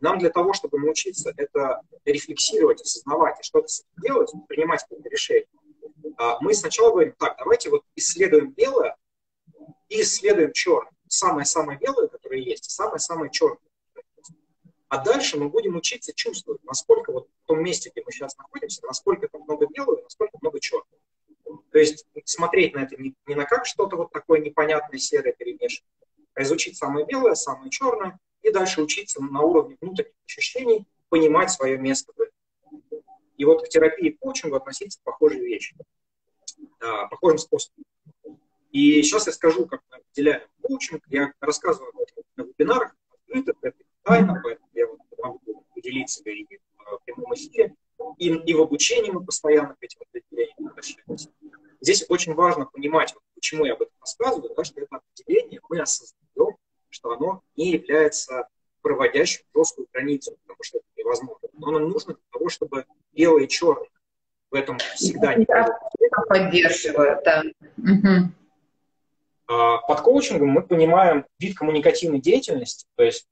S1: Нам для того, чтобы научиться это рефлексировать, осознавать и что-то делать, принимать какие-то решения, а, мы сначала говорим, так, давайте вот исследуем белое и исследуем черное. Самое-самое белое, которое есть, и самое-самое черное. А дальше мы будем учиться чувствовать, насколько вот в том месте, где мы сейчас находимся, насколько там много белого, насколько много черного. То есть смотреть на это не, не на как что-то вот такое непонятное, серое перемешанное, а изучить самое белое, самое черное, и дальше учиться на уровне внутренних ощущений, понимать свое место в этом. И вот к терапии и коучингу относиться похожие вещи, да, похожим способом. И сейчас я скажу, как мы определяем коучинг. Я рассказываю об этом на вебинарах, открыто, это тайна, поэтому я вот могу поделиться и в прямом эфире. И, и в обучении мы постоянно к этим определениям обращаемся. Здесь очень важно понимать, вот, почему я об этом рассказываю, да, что это определение мы осознаем, что оно не является проводящим жесткую границу, потому что это невозможно. Но оно нужно для того, чтобы белое и черное в этом всегда не
S2: поддерживают, да.
S1: Под коучингом мы понимаем вид коммуникативной деятельности, то есть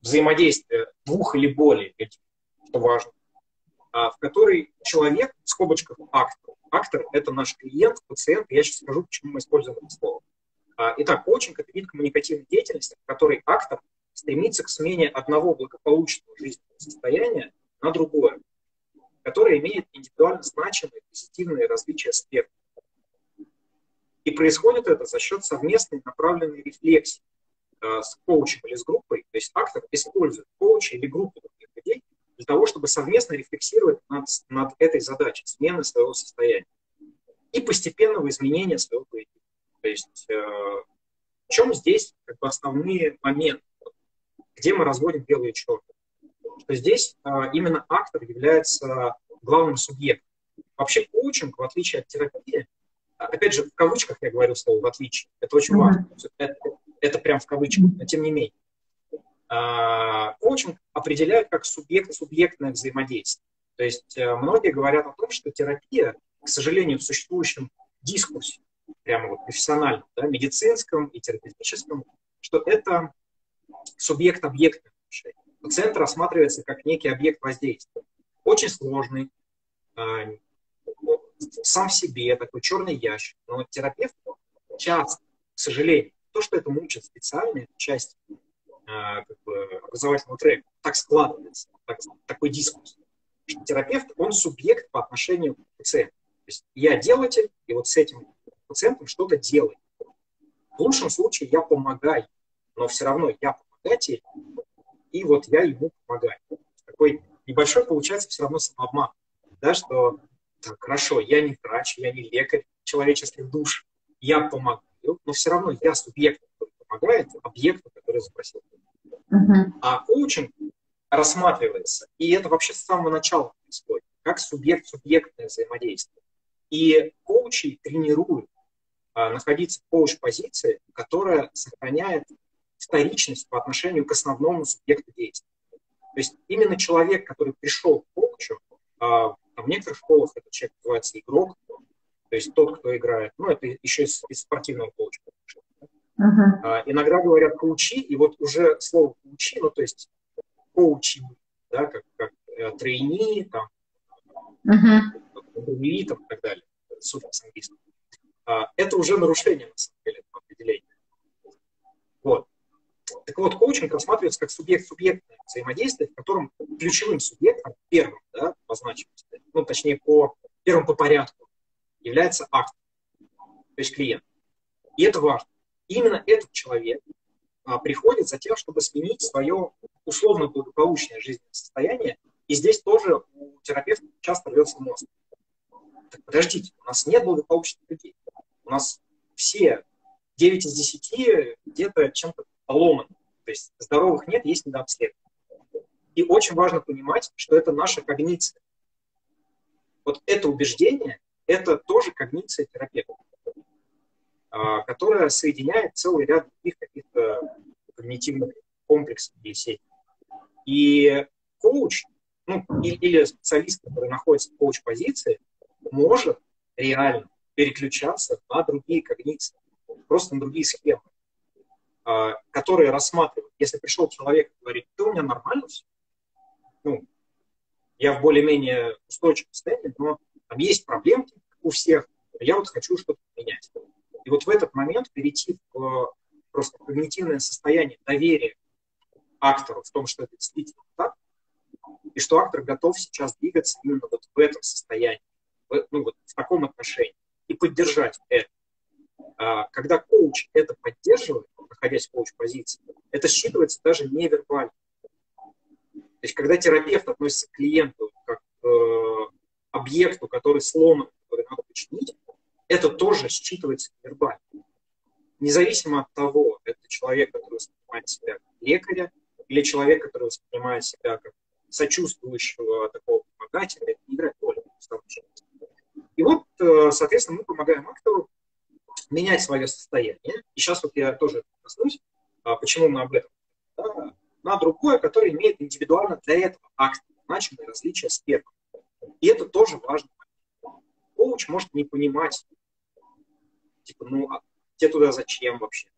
S1: взаимодействие двух или более что важно, а, в которой человек, в скобочках актор, актор – это наш клиент, пациент, я сейчас скажу, почему мы используем это слово. А, итак, коучинг – это вид коммуникативной деятельности, в которой актор стремится к смене одного благополучного жизненного состояния на другое, которое имеет индивидуально значимые позитивные различия спектра. И происходит это за счет совместной направленной рефлексии Э, с коучем или с группой, то есть актор использует коуча или группу для того, чтобы совместно рефлексировать над, над этой задачей, смены своего состояния и постепенного изменения своего поведения. То есть э, в чем здесь как бы, основные моменты, где мы разводим белые и черные? Что здесь э, именно актор является главным субъектом. Вообще коучинг, в отличие от терапии, опять же, в кавычках я говорю слово «в отличие», это очень mm-hmm. важно. Это, это прям в кавычках, но тем не менее. А, коучинг определяют как субъект-субъектное взаимодействие. То есть э, многие говорят о том, что терапия, к сожалению, в существующем дискурсе, прямо вот профессиональном, да, медицинском и терапевтическом, что это субъект-объектное отношение. Пациент рассматривается как некий объект воздействия. Очень сложный, а, сам в себе, такой черный ящик. Но терапевт часто, к сожалению, то, что это учат специальная часть как бы, образовательного трека, так складывается, так, такой дискурс, что терапевт, он субъект по отношению к пациенту. То есть я делатель, и вот с этим пациентом что-то делаю. В лучшем случае я помогаю, но все равно я помогатель, и вот я ему помогаю. Такой небольшой получается все равно самообман, да, что так, хорошо, я не врач, я не лекарь человеческих душ, я помогаю, но все равно я субъект, помогает объекту, который запросил. Uh-huh. А коучинг рассматривается, и это вообще с самого начала происходит, как субъект-субъектное взаимодействие. И коучи тренируют а, находиться в коуч-позиции, которая сохраняет вторичность по отношению к основному субъекту действия. То есть именно человек, который пришел к коучу, а, в некоторых школах этот человек называется игрок, то есть тот, кто играет, ну, это еще из, из спортивного коуча. Uh-huh. А, иногда говорят коучи, и вот уже слово коучи, ну, то есть коучи, да, как, как э, трейни, там, uh-huh. и там, и так далее, суффикс английский. А, это уже нарушение, на самом деле, этого определения. Вот. Так вот, коучинг рассматривается как субъект-субъектное взаимодействие, в котором ключевым субъектом, первым, да, по значимости, ну, точнее, по первым по порядку, является автор, то есть клиент. И это важно. Именно этот человек а, приходит за тем, чтобы сменить свое условно благополучное жизненное состояние И здесь тоже у терапевта часто рвется мозг. Так подождите, у нас нет благополучных людей. У нас все 9 из 10 где-то чем-то поломаны. То есть здоровых нет, есть недообследование. И очень важно понимать, что это наша когниция. Вот это убеждение, это тоже когниция терапевта, которая соединяет целый ряд других каких-то когнитивных комплексов или сетей. И коуч, ну, или специалист, который находится в коуч-позиции, может реально переключаться на другие когниции, просто на другие схемы, а, которые рассматривают. Если пришел человек и говорит, ты у меня нормально все, ну, я в более-менее устойчивом состоянии, но там есть проблемки у всех, я вот хочу что-то менять. И вот в этот момент перейти в просто когнитивное состояние доверия актору в том, что это действительно так, и что актор готов сейчас двигаться именно вот в этом состоянии, в, ну, вот в таком отношении, и поддержать это. А, когда коуч это поддерживает, находясь в коуч-позиции, это считывается даже невербально. То есть, когда терапевт относится к клиенту как к э, объекту, который сломан, который надо починить, это тоже считывается вербально. Независимо от того, это человек, который воспринимает себя как лекаря, или человек, который воспринимает себя как сочувствующего такого помогателя, это не играет роли. И вот, э, соответственно, мы помогаем актору менять свое состояние. И сейчас вот я тоже коснусь, а, почему мы об этом. Да, на другое, которое имеет индивидуально для этого акта значимые различия с первым. И это тоже важно. Коуч может не понимать, ну, а тебе туда зачем вообще?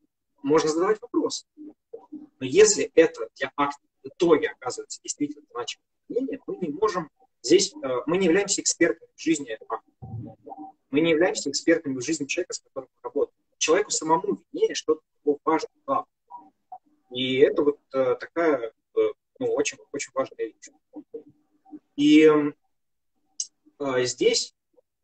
S1: Можно задавать вопрос. Но если это для акта в итоге оказывается действительно значимое мнение, мы не можем здесь, э, мы не являемся экспертами в жизни акта. Мы не являемся экспертами в жизни человека, с которым мы работаем. Человеку самому виднее что-то важное, главное. И это вот э, такая э, ну, очень, очень важная вещь. И здесь,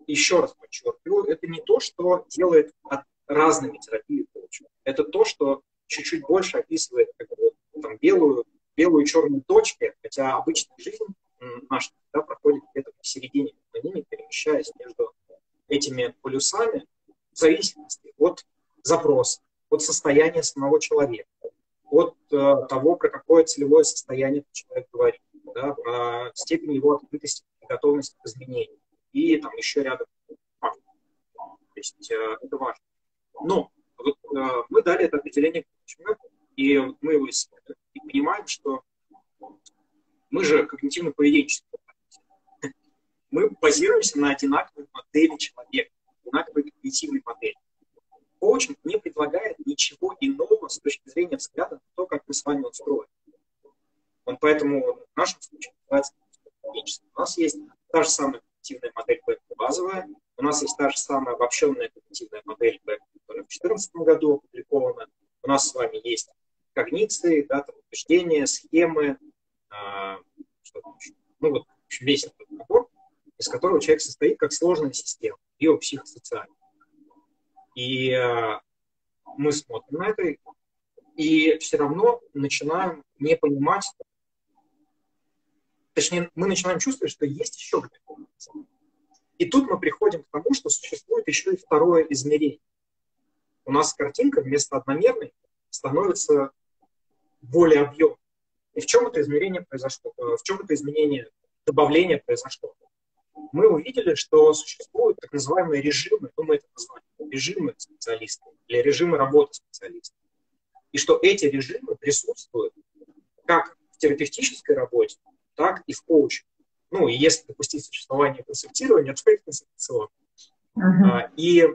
S1: еще раз подчеркиваю, это не то, что делает от разными терапии коучинга. Это то, что чуть-чуть больше описывает как бы, там, белую, белую и черную точки, хотя обычная жизнь наша да, проходит где-то в середине между ними, перемещаясь между полюсами в зависимости от запроса, от состояния самого человека от э, того, про какое целевое состояние человек говорит, да, про степень его открытости и готовности к изменению. И там еще рядом фактов. То есть э, это важно. Но вот, э, мы дали это определение коучинга, и мы его исследуем, и понимаем, что мы же когнитивно-поведенческие мы базируемся на одинаковой модели человека, одинаковой когнитивной модели коучинг не предлагает ничего иного с точки зрения взгляда на то, как мы с вами устроены. Он поэтому в нашем случае называется У нас есть та же самая когнитивная модель Б базовая, у нас есть та же самая обобщенная когнитивная модель Б, которая в 2014 году опубликована. У нас с вами есть когниции, да, там, убеждения, схемы, а, что еще. Ну вот весь этот набор, из которого человек состоит как сложная система, биопсихосоциальная. И э, мы смотрим на это, и все равно начинаем не понимать, точнее, мы начинаем чувствовать, что есть еще где-то. И тут мы приходим к тому, что существует еще и второе измерение. У нас картинка вместо одномерной становится более объемной. И в чем это измерение произошло? Э, в чем это изменение, добавление произошло? Мы увидели, что существуют так называемые режимы, ну мы это назвали режимы специалистов или режимы работы специалистов. И что эти режимы присутствуют как в терапевтической работе, так и в коучинге. Ну, и если допустить существование консультирования, то и консультационного. Uh-huh. И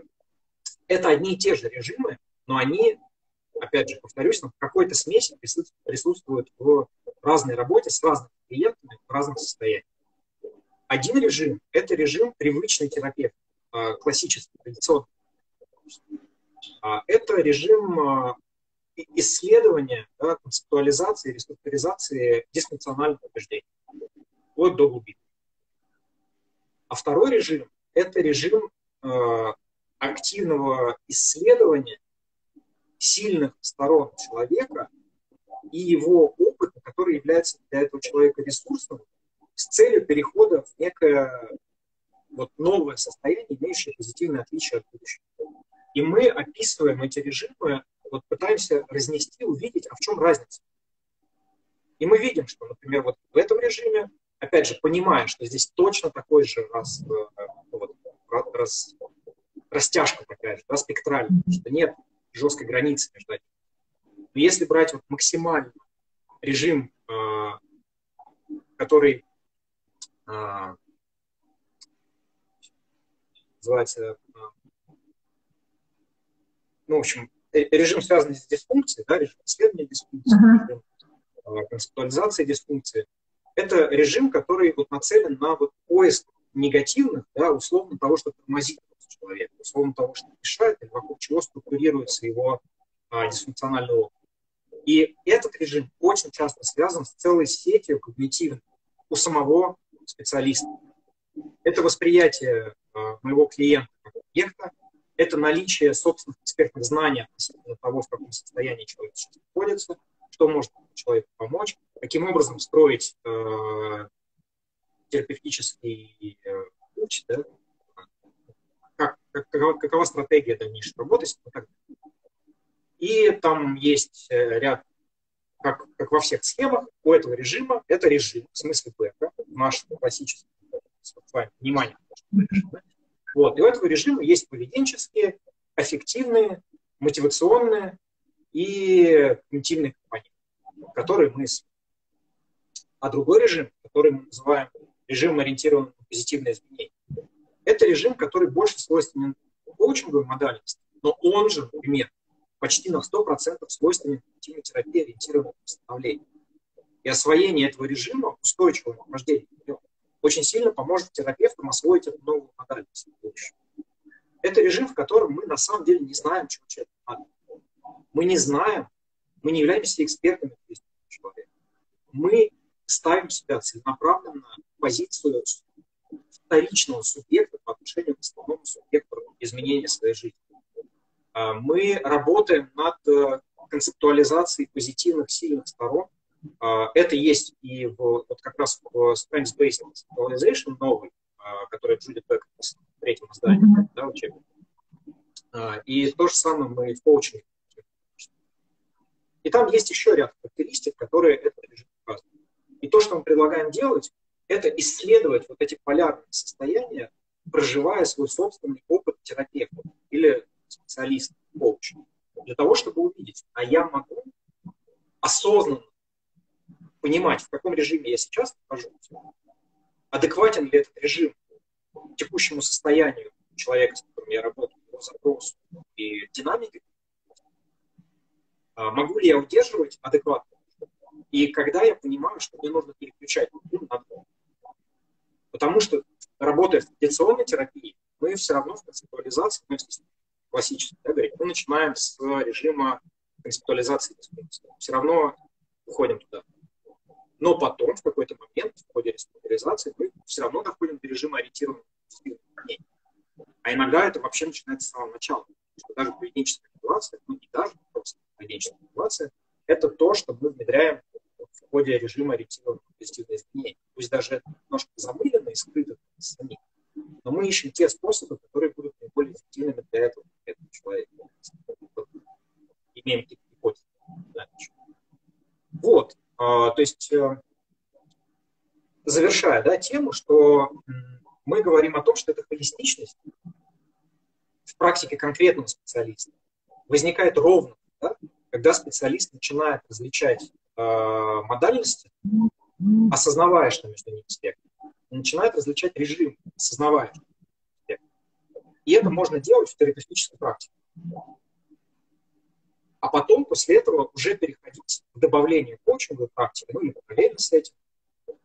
S1: это одни и те же режимы, но они, опять же, повторюсь, в какой-то смеси присутствуют в разной работе с разными клиентами в разных состояниях. Один режим – это режим привычный терапевт, а, классический, традиционный. А, это режим а, исследования, да, концептуализации, реструктуризации дисфункциональных убеждений, вплоть до глубины. А второй режим – это режим активного исследования сильных сторон человека и его опыта, который является для этого человека ресурсным, с целью перехода в некое вот новое состояние, имеющее позитивное отличие от будущего. И мы описываем эти режимы, вот пытаемся разнести, увидеть, а в чем разница. И мы видим, что, например, вот в этом режиме, опять же, понимая, что здесь точно такой же раз, э, вот, раз, растяжка такая же, да, спектральная, что нет жесткой границы между этим. Но если брать вот максимальный режим, э, который называется, ну, в общем, режим, связанный с дисфункцией, да, режим исследования дисфункции, uh-huh. режим концептуализации дисфункции, это режим, который вот нацелен на вот поиск негативных, да, условно того, что тормозит человек, условно того, что мешает, и вокруг чего структурируется его а, дисфункциональный опыт. И этот режим очень часто связан с целой сетью когнитивных у самого специалиста. Это восприятие э, моего клиента как объекта, это наличие собственных экспертных знаний относительно того, в каком состоянии человек сейчас находится, что может человеку помочь, каким образом строить э, терапевтический э, путь, да, как, как, какова, какова стратегия дальнейшей работы. И там есть э, ряд, как, как во всех схемах, у этого режима, это режим, в смысле бэка, наш классический внимание. Вот. И у этого режима есть поведенческие, аффективные, мотивационные и когнитивные компоненты, которые мы А другой режим, который мы называем режимом, ориентированным на позитивное изменение, это режим, который больше свойственен коучинговой модальности, но он же, например, почти на 100% свойственен когнитивной терапии, ориентированной на восстановление. И освоение этого режима, устойчивого нахождения очень сильно поможет терапевтам освоить эту новую модальность. Это режим, в котором мы на самом деле не знаем, чего человеку надо. Мы не знаем, мы не являемся экспертами человека. Мы ставим себя целенаправленно в позицию вторичного субъекта по отношению к основному субъекту изменения своей жизни. А, мы работаем над э, концептуализацией позитивных, сильных сторон это есть и в, вот как раз в Strengths-Based Conceptualization новый, а, который Джудит Бек в третьем издании, mm-hmm. да, учебник. А, и то же самое мы в коучинге. И там есть еще ряд характеристик, которые это показывают. И то, что мы предлагаем делать, это исследовать вот эти полярные состояния, проживая свой собственный опыт терапевта или специалиста, коуча, для того, чтобы увидеть, а я могу осознанно понимать, в каком режиме я сейчас нахожусь, адекватен ли этот режим текущему состоянию человека, с которым я работаю, его запросу и динамике, а, могу ли я удерживать адекватно, и когда я понимаю, что мне нужно переключать на другой. Потому что, работая в традиционной терапии, мы все равно в концептуализации, ну, классически, да, говорить, мы начинаем с режима концептуализации Все равно уходим туда. Но потом, в какой-то момент, в ходе реструктуризации, мы все равно доходим до режима ориентированного А иногда это вообще начинается с самого начала. Что даже поведенческая мотивация, ну не даже, просто поведенческая мотивация, это то, что мы внедряем в ходе режима ориентированного позитивного изменения. Пусть даже это немножко замылено и скрыто сами. Но мы ищем те способы, которые будут наиболее эффективными для этого, этого человека. Имеем какие-то гипотезы. Вот. А, то есть, э, завершая да, тему, что мы говорим о том, что эта холистичность в практике конкретного специалиста возникает ровно, да, когда специалист начинает различать э, модальности, осознавая, что между ними спектр, начинает различать режим, осознавая, что спектр. И это можно делать в терапевтической практике а потом после этого уже переходить в добавление коучинговой практики, ну или параллельно с этим.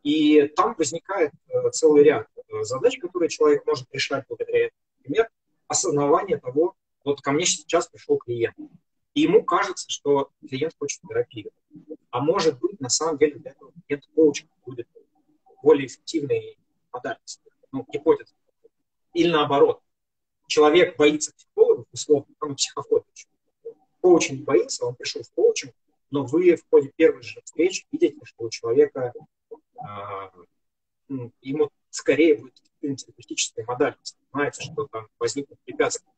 S1: И там возникает э, целый ряд э, задач, которые человек может решать благодаря этому. Например, осознавание того, вот ко мне сейчас пришел клиент, и ему кажется, что клиент хочет терапию. А может быть, на самом деле, для этого клиент коучинг будет более эффективной модальностью, ну, гипотеза. Или наоборот, человек боится психологов, условно, он психофобия коучинг боится, он пришел в коучинг, но вы в ходе первой же встречи видите, что у человека э, ему скорее будет терапевтическая модель, понимаете, что там возникнут препятствия.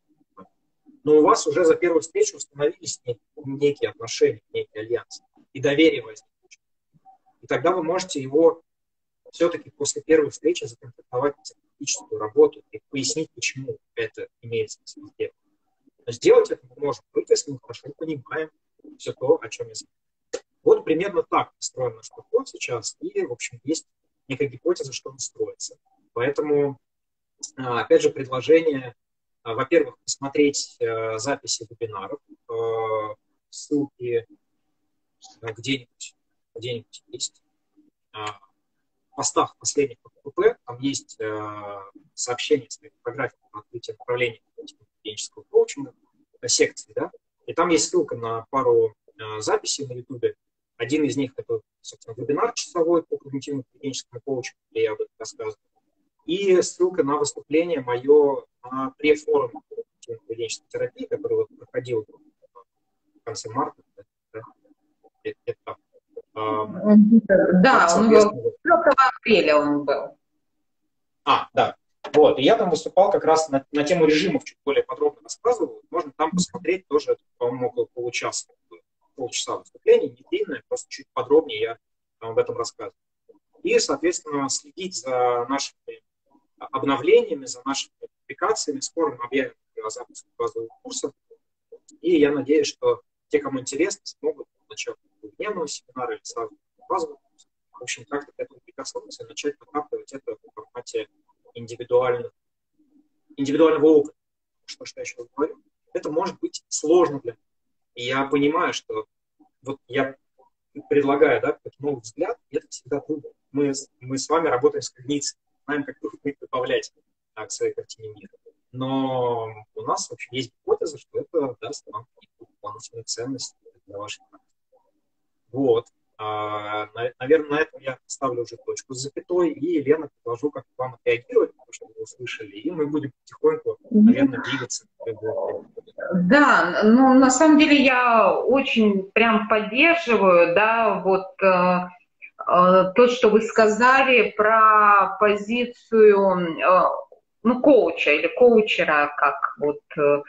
S1: Но у вас уже за первую встречу установились некие отношения, некий альянс, и доверие возникло. И тогда вы можете его все-таки после первой встречи законтрактовать на терапевтическую работу и пояснить, почему это имеет смысл сделать. Но сделать это мы можем только, если мы хорошо понимаем все то, о чем я сказал. Вот примерно так устроен наш подход сейчас, и, в общем, есть некая гипотеза, что он строится. Поэтому, а, опять же, предложение, а, во-первых, посмотреть э, записи вебинаров, э, ссылки где-нибудь где есть. Постах последних ПП там есть э, сообщение с фотографией по открытию направления клинического коучинга, секции, да, и там есть ссылка на пару записей на YouTube, один из них это, собственно, вебинар часовой по когнитивно-поведенческому коучингу, где я об этом рассказываю. И ссылка на выступление мое на префоруме когнитивно-поведенческой терапии, который вот проходил в конце марта. Да,
S2: это, а, да он был 4 апреля он был.
S1: А, да. Вот, и я там выступал как раз на, на тему режимов, чуть более подробно рассказывал. Можно там посмотреть тоже, по-моему, около получаса полчаса выступления, не длинное, просто чуть подробнее я об этом рассказываю. И, соответственно, следить за нашими обновлениями, за нашими публикациями. Скоро мы объявим о запуске базового курса. И я надеюсь, что те, кому интересно, смогут начать дневного семинара или сразу базового курса. В общем, как-то к этому прикоснуться и начать накапливать это в формате индивидуального, индивидуального опыта. Что, что я еще говорю? Это может быть сложно для меня и я понимаю, что вот я предлагаю, да, какой-то новый взгляд, и это всегда трудно. Мы, мы с вами работаем с когницией, знаем, как их добавлять а, к своей картине мира. Но у нас вообще есть гипотеза, что это даст вам дополнительную ценность вашей практики. Вот. А, наверное, на этом я ставлю уже точку с запятой, и Лена предложу, как вам отреагировать, потому что вы услышали, и мы будем потихоньку, наверное, двигаться.
S2: Да, ну, на самом деле я очень прям поддерживаю, да, вот э, э, то, что вы сказали про позицию э, ну, коуча или коучера, как вот э,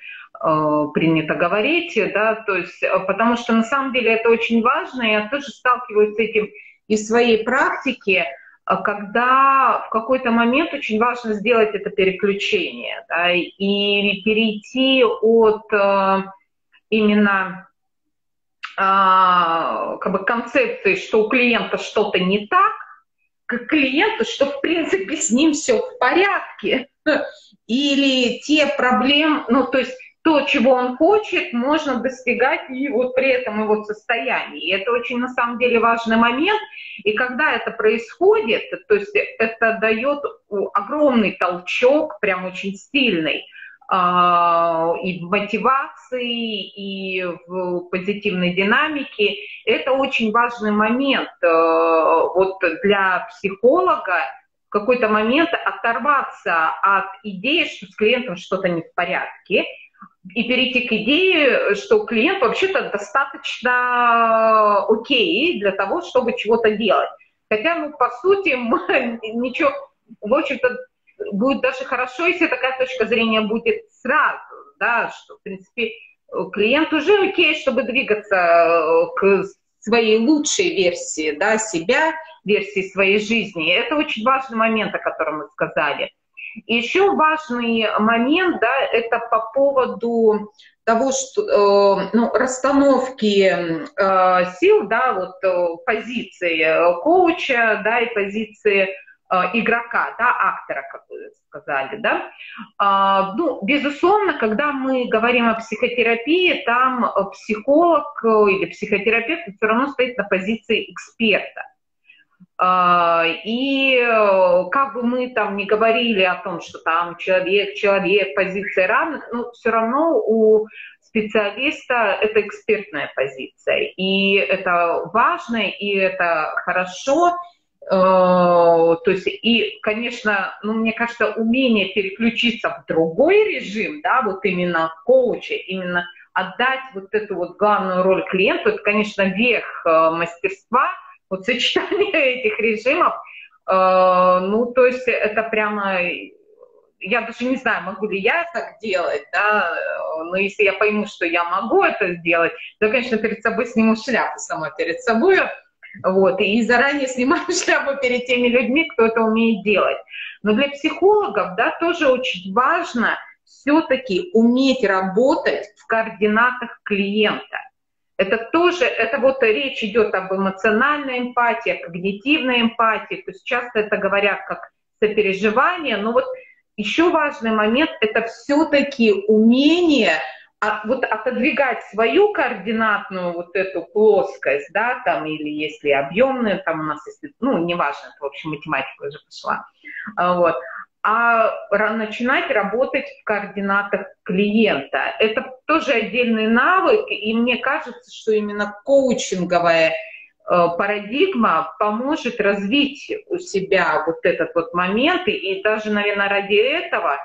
S2: Э, принято говорить, да, то есть, э, потому что на самом деле это очень важно, я тоже сталкиваюсь с этим из своей практики, э, когда в какой-то момент очень важно сделать это переключение, да, и перейти от именно как бы концепции, что у клиента что-то не так, к клиенту, что в принципе с ним все в порядке, [laughs] или те проблемы, ну то есть то, чего он хочет, можно достигать и вот при этом его состоянии. И это очень на самом деле важный момент. И когда это происходит, то есть это дает огромный толчок, прям очень сильный, а, и в мотивации, и в позитивной динамике. Это очень важный момент э, вот для психолога, в какой-то момент оторваться от идеи, что с клиентом что-то не в порядке, и перейти к идее, что клиент вообще-то достаточно окей для того, чтобы чего-то делать. Хотя, ну, по сути, [laughs] ничего, в общем-то, будет даже хорошо, если такая точка зрения будет сразу, да, что, в принципе, клиент уже окей, чтобы двигаться э, к своей лучшей версии, да, себя, версии своей жизни. Это очень важный момент, о котором мы сказали. Еще важный момент, да, это по поводу того, что э, ну, расстановки э, сил, да, вот э, позиции коуча, да, и позиции игрока, да, актера, как вы сказали, да. А, ну, безусловно, когда мы говорим о психотерапии, там психолог или психотерапевт все равно стоит на позиции эксперта. А, и э, как бы мы там не говорили о том, что там человек, человек, позиция равных, но все равно у специалиста это экспертная позиция. И это важно, и это хорошо. Э, то есть, и, конечно, ну, мне кажется, умение переключиться в другой режим, да, вот именно коуча, именно отдать вот эту вот главную роль клиенту, это, конечно, верх э, мастерства – вот сочетание [laughs] этих режимов, ну, то есть это прямо я даже не знаю, могу ли я так делать, да, но если я пойму, что я могу это сделать, то, конечно, перед собой сниму шляпу сама перед собой, вот, и заранее снимаю [laughs] шляпу перед теми людьми, кто это умеет делать. Но для психологов, да, тоже очень важно все-таки уметь работать в координатах клиента. Это тоже, это вот речь идет об эмоциональной эмпатии, когнитивной эмпатии, то есть часто это говорят как сопереживание, но вот еще важный момент – это все-таки умение от, вот отодвигать свою координатную вот эту плоскость, да, там, или если объемную, там у нас, если, ну, неважно, это, в общем, математика уже пошла, а, вот, а начинать работать в координатах клиента. Это тоже отдельный навык, и мне кажется, что именно коучинговая Э, парадигма поможет развить у себя вот этот вот момент, и даже, наверное, ради этого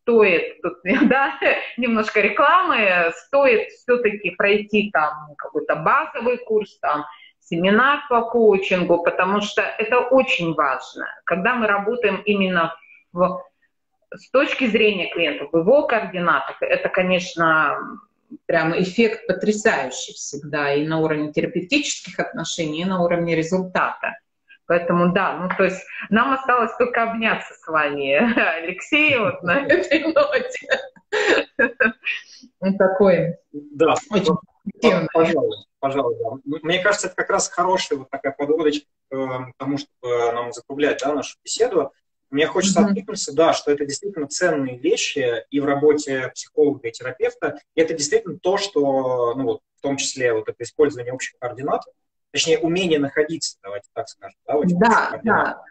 S2: стоит, тут, [laughs] да, немножко рекламы, стоит все-таки пройти там какой-то базовый курс, там, семинар по коучингу, потому что это очень важно. Когда мы работаем именно в, с точки зрения клиента, в его координатах, это, конечно, прям эффект потрясающий всегда и на уровне терапевтических отношений, и на уровне результата. Поэтому да, ну то есть нам осталось только обняться с вами, [laughs] Алексей, вот на [laughs] этой ноте.
S1: Такой. Да, пожалуй, пожалуй, да. Мне кажется, это как раз хорошая вот такая подводочка к тому, чтобы нам закруглять да, нашу беседу. Мне хочется mm-hmm. откликнуться, да, что это действительно ценные вещи и в работе психолога и терапевта. И это действительно то, что, ну вот, в том числе вот это использование общих координат, точнее, умение находиться, давайте так скажем, да, в да, да.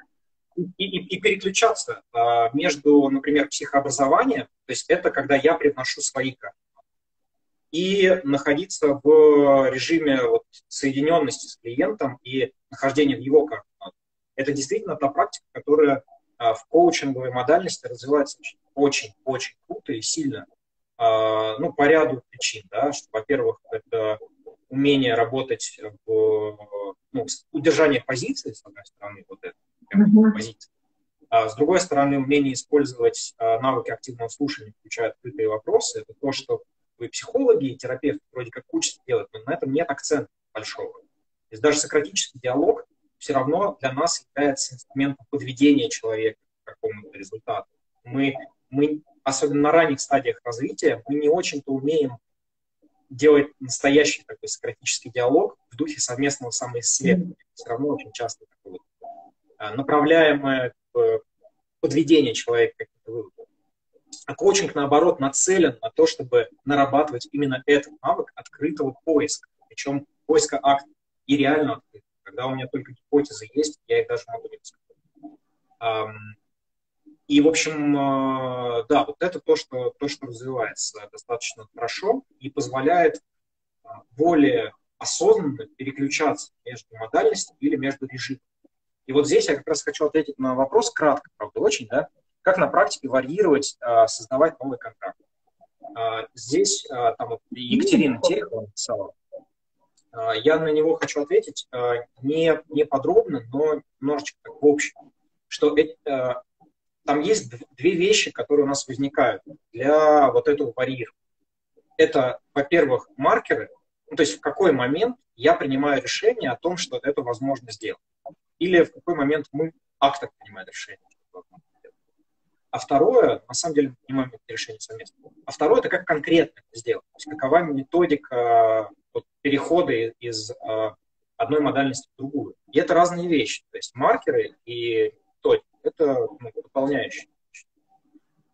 S1: И, и, и переключаться а, между, например, психообразованием, то есть это когда я привношу свои координаты, и находиться в режиме вот, соединенности с клиентом и нахождения в его координатах. Это действительно та практика, которая в коучинговой модальности развивается очень-очень круто и сильно. А, ну, по ряду причин, да, что, во-первых, это умение работать в ну, удержание позиции, с одной стороны, вот это, mm-hmm. позиция. А с другой стороны, умение использовать навыки активного слушания, включая открытые вопросы, это то, что вы психологи и терапевты вроде как учатся делать, но на этом нет акцента большого. То есть даже сократический диалог все равно для нас является инструментом подведения человека к какому-то результату. Мы, мы, особенно на ранних стадиях развития, мы не очень-то умеем делать настоящий такой сократический диалог в духе совместного самоисследования. Все равно очень часто такое а, направляемое подведение человека к каким-то выводам. А коучинг, наоборот, нацелен на то, чтобы нарабатывать именно этот навык открытого поиска, причем поиска актов и реально открытого когда у меня только гипотезы есть, я их даже могу не. И, в общем, э, да, вот это то, что, то, что развивается достаточно хорошо и позволяет э, более осознанно переключаться между модальностями или между режимами. И вот здесь я как раз хочу ответить на вопрос, кратко, правда, очень, да, как на практике варьировать, э, создавать новый контракт. Здесь там вот Екатерина Терехова написала, я на него хочу ответить а, не, не подробно, но немножечко так в общем, что это, а, там есть две вещи, которые у нас возникают для вот этого варьирования. Это, во-первых, маркеры, ну, то есть в какой момент я принимаю решение о том, что это возможно сделать. Или в какой момент мы, актор, принимает решение. А второе, на самом деле, принимаем это совместно. А второе, это как конкретно это сделать. То есть какова методика вот, переходы из э, одной модальности в другую. И это разные вещи. То есть маркеры и методики – это ну, дополняющие.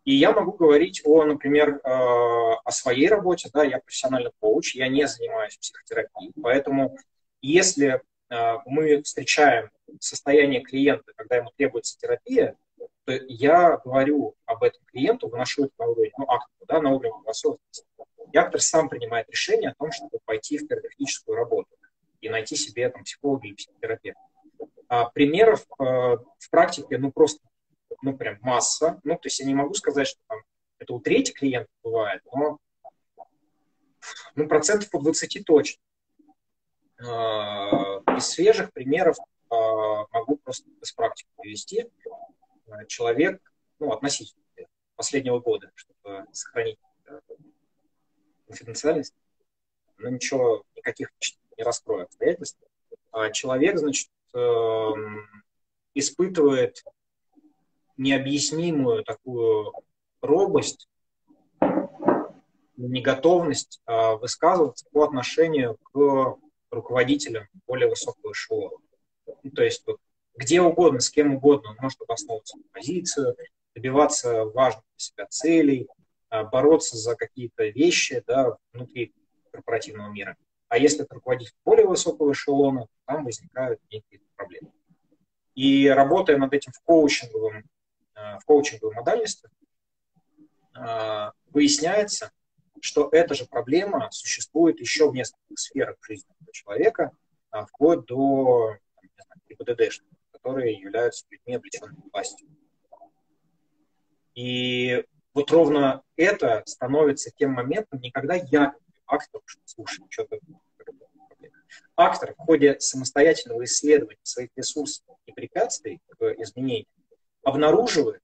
S1: И я могу говорить о, например, э, о своей работе. Да, я профессиональный коуч, я не занимаюсь психотерапией. Поэтому если э, мы встречаем состояние клиента, когда ему требуется терапия, то я говорю об этом клиенту, выношу это на уровень, ну, акту, да, на уровень осознанности и сам принимает решение о том, чтобы пойти в терапевтическую работу и найти себе там, психолога или психотерапевта. А примеров э, в практике, ну, просто, ну, прям масса. Ну, то есть я не могу сказать, что там это у трети клиентов бывает, но ну, процентов по 20 точно. Э, из свежих примеров э, могу просто из практики привести. Человек, ну, относительно последнего года, чтобы сохранить конфиденциальность, но ничего, никаких не раскрою обстоятельств. Человек, значит, эм, испытывает необъяснимую такую робость, неготовность а, высказываться по отношению к руководителям более высокого эшелона. Ну, то есть вот, где угодно, с кем угодно он может обосновывать свою позицию, добиваться важных для себя целей, а, бороться за какие-то вещи да, внутри корпоративного мира. А если это руководитель более высокого эшелона, там возникают некие проблемы. И работая над этим в коучинговом, э, в коучинговой модальности, э, выясняется, что эта же проблема существует еще в нескольких сферах жизни человека, а, вплоть до ИБДД, которые являются людьми, облеченными властью. И вот ровно это становится тем моментом, не когда я актор, что слушай, что-то актор в ходе самостоятельного исследования своих ресурсов и препятствий к изменению обнаруживает,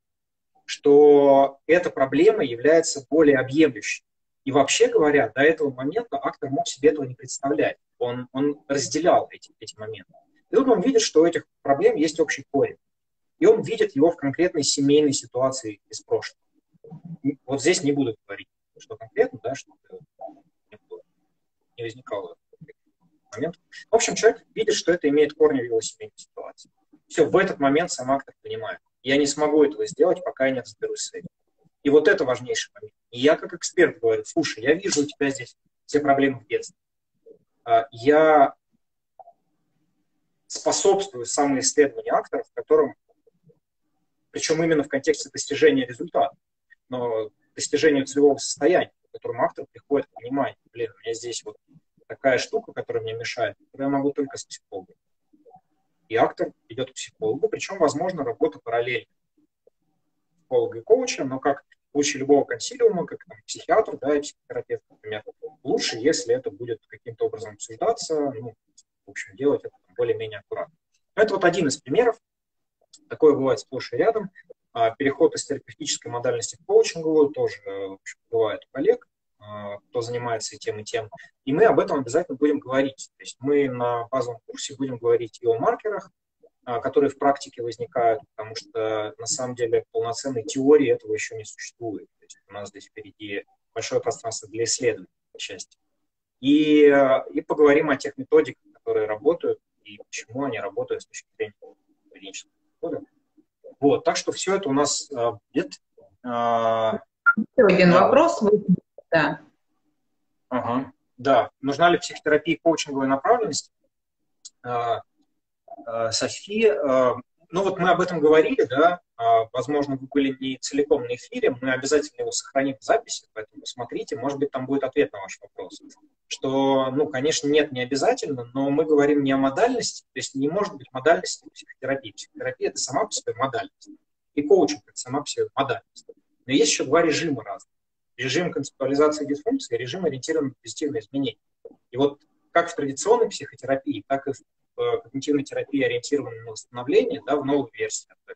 S1: что эта проблема является более объемлющей. И вообще говоря, до этого момента актор мог себе этого не представлять. Он, он разделял эти, эти моменты. И тут он видит, что у этих проблем есть общий корень. И он видит его в конкретной семейной ситуации из прошлого. Вот здесь не буду говорить, что конкретно, да, чтобы не, было, не возникало момент. В общем, человек видит, что это имеет корни в его семейной ситуации. Все, в этот момент сам актор понимает. Я не смогу этого сделать, пока я не разберусь с этим. И вот это важнейший момент. И я как эксперт говорю, слушай, я вижу у тебя здесь все проблемы в детстве. А, я способствую самоисследованию акторов, в котором, причем именно в контексте достижения результата, достижению целевого состояния, в котором автор приходит к пониманию, блин, у меня здесь вот такая штука, которая мне мешает, я могу только с психологом. И актор идет к психологу, причем, возможно, работа параллельно психолога и коуча, но как случае любого консилиума, как там, психиатр да, и психотерапевт, например, лучше, если это будет каким-то образом обсуждаться, ну, в общем, делать это более-менее аккуратно. Это вот один из примеров. Такое бывает сплошь и рядом. А переход из терапевтической модальности в коучинговую тоже общем, бывает у коллег. А, кто занимается тем, и тем. И мы об этом обязательно будем говорить. То есть мы на базовом курсе будем говорить и о маркерах, а, которые в практике возникают, потому что на самом деле полноценной теории этого еще не существует. То есть у нас здесь впереди большое пространство для исследований, по части. И, и поговорим о тех методиках, которые работают, и почему они работают с точки зрения клинического подхода. Вот, так что все это у нас будет.
S2: Еще один да. вопрос да.
S1: Ага. Да. Нужна ли психотерапия коучинговой направленности? А, а, София, а, ну вот мы об этом говорили, да, возможно, вы были не целиком на эфире, мы обязательно его сохраним в записи, поэтому посмотрите, может быть, там будет ответ на ваш вопрос. Что, ну, конечно, нет, не обязательно, но мы говорим не о модальности, то есть не может быть модальности психотерапии. Психотерапия – это сама по себе модальность, и коучинг – это сама по себе модальность. Но есть еще два режима разных режим концептуализации дисфункции, режим ориентированный на позитивные изменения. И вот как в традиционной психотерапии, так и в э, когнитивной терапии, ориентированной на восстановление, да, в новой версии, а,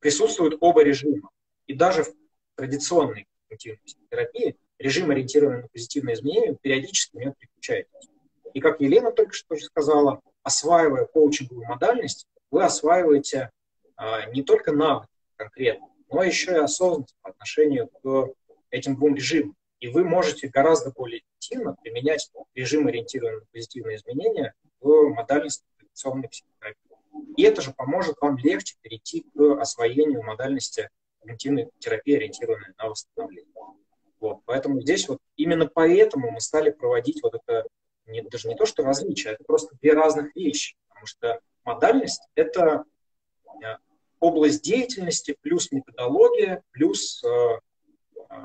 S1: присутствуют оба режима. И даже в традиционной когнитивной психотерапии режим, ориентированный на позитивные изменения, периодически не переключается. И как Елена только что сказала, осваивая коучинговую модальность, вы осваиваете а, не только навыки конкретно, но еще и осознанность по отношению к этим двум режимам. И вы можете гораздо более эффективно применять режим, ориентированный на позитивные изменения в модальности традиционной психотерапии. И это же поможет вам легче перейти к освоению модальности когнитивной терапии, ориентированной на восстановление. Вот. Поэтому здесь вот именно поэтому мы стали проводить вот это, не, даже не то, что различие, это просто две разных вещи. Потому что модальность – это э, область деятельности плюс методология плюс э, э,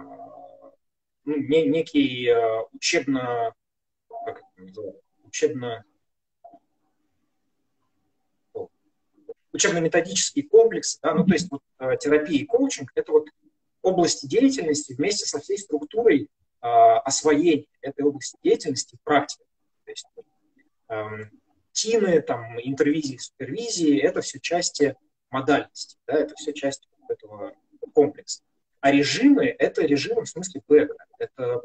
S1: ну, не, некий э, учебно как это называется, учебно учебно-методический комплекс, да, ну то есть вот, терапия и коучинг – это вот области деятельности вместе со всей структурой э, освоения этой области деятельности практики. То есть, э, рутины, там, интервизии, супервизии, это все части модальности, да, это все части этого комплекса. А режимы – это режимы в смысле бэка. Это,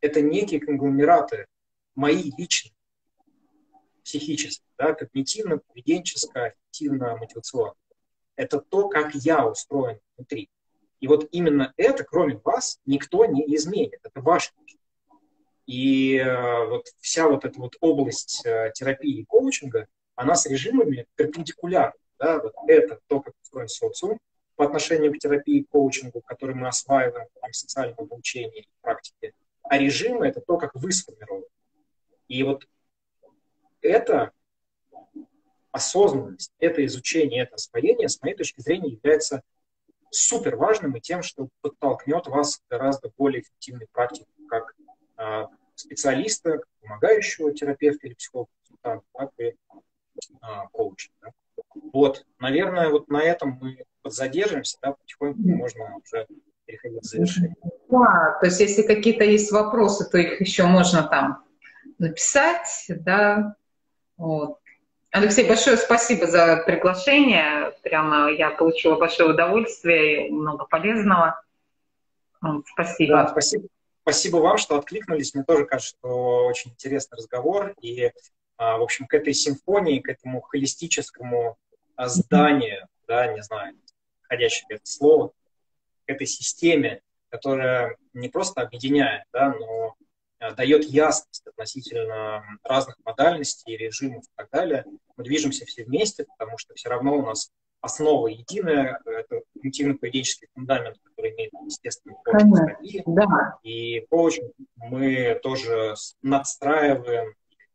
S1: это некие конгломераты, мои личные, психические, да, когнитивно-поведенческо, аффективно-мотивационно. Это то, как я устроен внутри. И вот именно это, кроме вас, никто не изменит. Это ваш И э, вот вся вот эта вот область э, терапии и коучинга, она с режимами перпендикулярна. Да? Вот это то, как устроен социум, по отношению к терапии и коучингу, который мы осваиваем в социальном обучении и практике. А режимы – это то, как вы сформированы. И вот это осознанность, это изучение, это освоение, с моей точки зрения, является супер важным и тем, что подтолкнет вас к гораздо более эффективной практике как э, специалиста, как помогающего терапевта или психолога, так и э, коуча. Да. Вот, наверное, вот на этом мы подзадержимся, да, потихоньку можно уже переходить к завершению.
S2: Да, то есть если какие-то есть вопросы, то их еще можно там написать, да. Вот. Алексей, большое спасибо за приглашение. Прямо я получила большое удовольствие и много полезного. Спасибо.
S1: Да, спасибо. Спасибо вам, что откликнулись. Мне тоже кажется, что очень интересный разговор. И, а, в общем, к этой симфонии, к этому холистическому зданию, да, не знаю, подходящее это слово, к этой системе, которая не просто объединяет, да, но дает ясность относительно разных модальностей, режимов и так далее. Мы движемся все вместе, потому что все равно у нас основа единая, это когнитивно-поведенческий фундамент, который имеет естественный коучинг да. И коучинг мы тоже надстраиваем,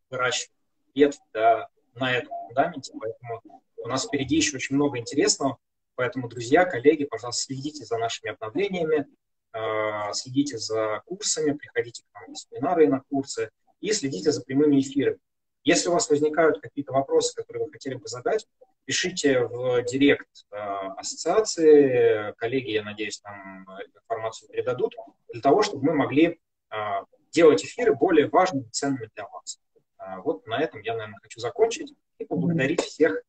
S1: выращиваем ветвь да, на этом фундаменте, поэтому у нас впереди еще очень много интересного. Поэтому, друзья, коллеги, пожалуйста, следите за нашими обновлениями, следите за курсами, приходите к нам на семинары и на курсы и следите за прямыми эфирами. Если у вас возникают какие-то вопросы, которые вы хотели бы задать, пишите в директ а, ассоциации, коллеги, я надеюсь, там информацию передадут, для того, чтобы мы могли а, делать эфиры более важными и ценными для вас. Вот на этом я, наверное, хочу закончить и поблагодарить всех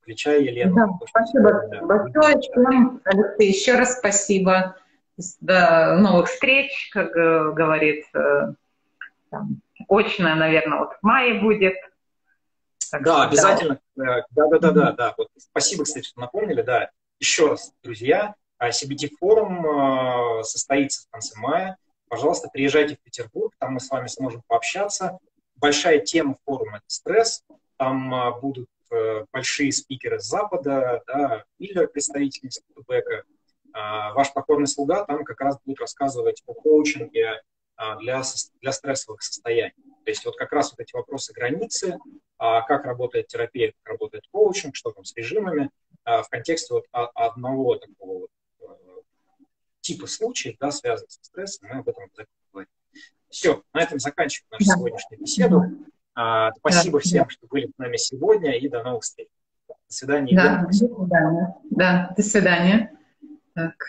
S1: включая Елену. Да,
S2: спасибо большое. Алексей, еще раз спасибо. До новых встреч, как говорит, там, очная, наверное, вот в мае будет.
S1: Так да, что, обязательно. Да, да, да, да, да. Вот, спасибо, кстати, что напомнили. Да, еще раз, друзья, CBT форум состоится в конце мая. Пожалуйста, приезжайте в Петербург, там мы с вами сможем пообщаться. Большая тема форума – это стресс. Там будут Э, большие спикеры с Запада, да, Миллер, представитель Бэка, ваш покорный слуга там как раз будет рассказывать о коучинге а, для, для стрессовых состояний. То есть вот как раз вот эти вопросы границы, а, как работает терапия, как работает коучинг, что там с режимами, а, в контексте вот одного такого вот э, типа случаев, да, связанных со стрессом, мы об этом говорим. Все, на этом заканчиваем нашу сегодняшнюю беседу. А, спасибо да. всем, что были с нами сегодня, и до новых встреч. До свидания.
S2: Да, до. Да, до свидания. Так.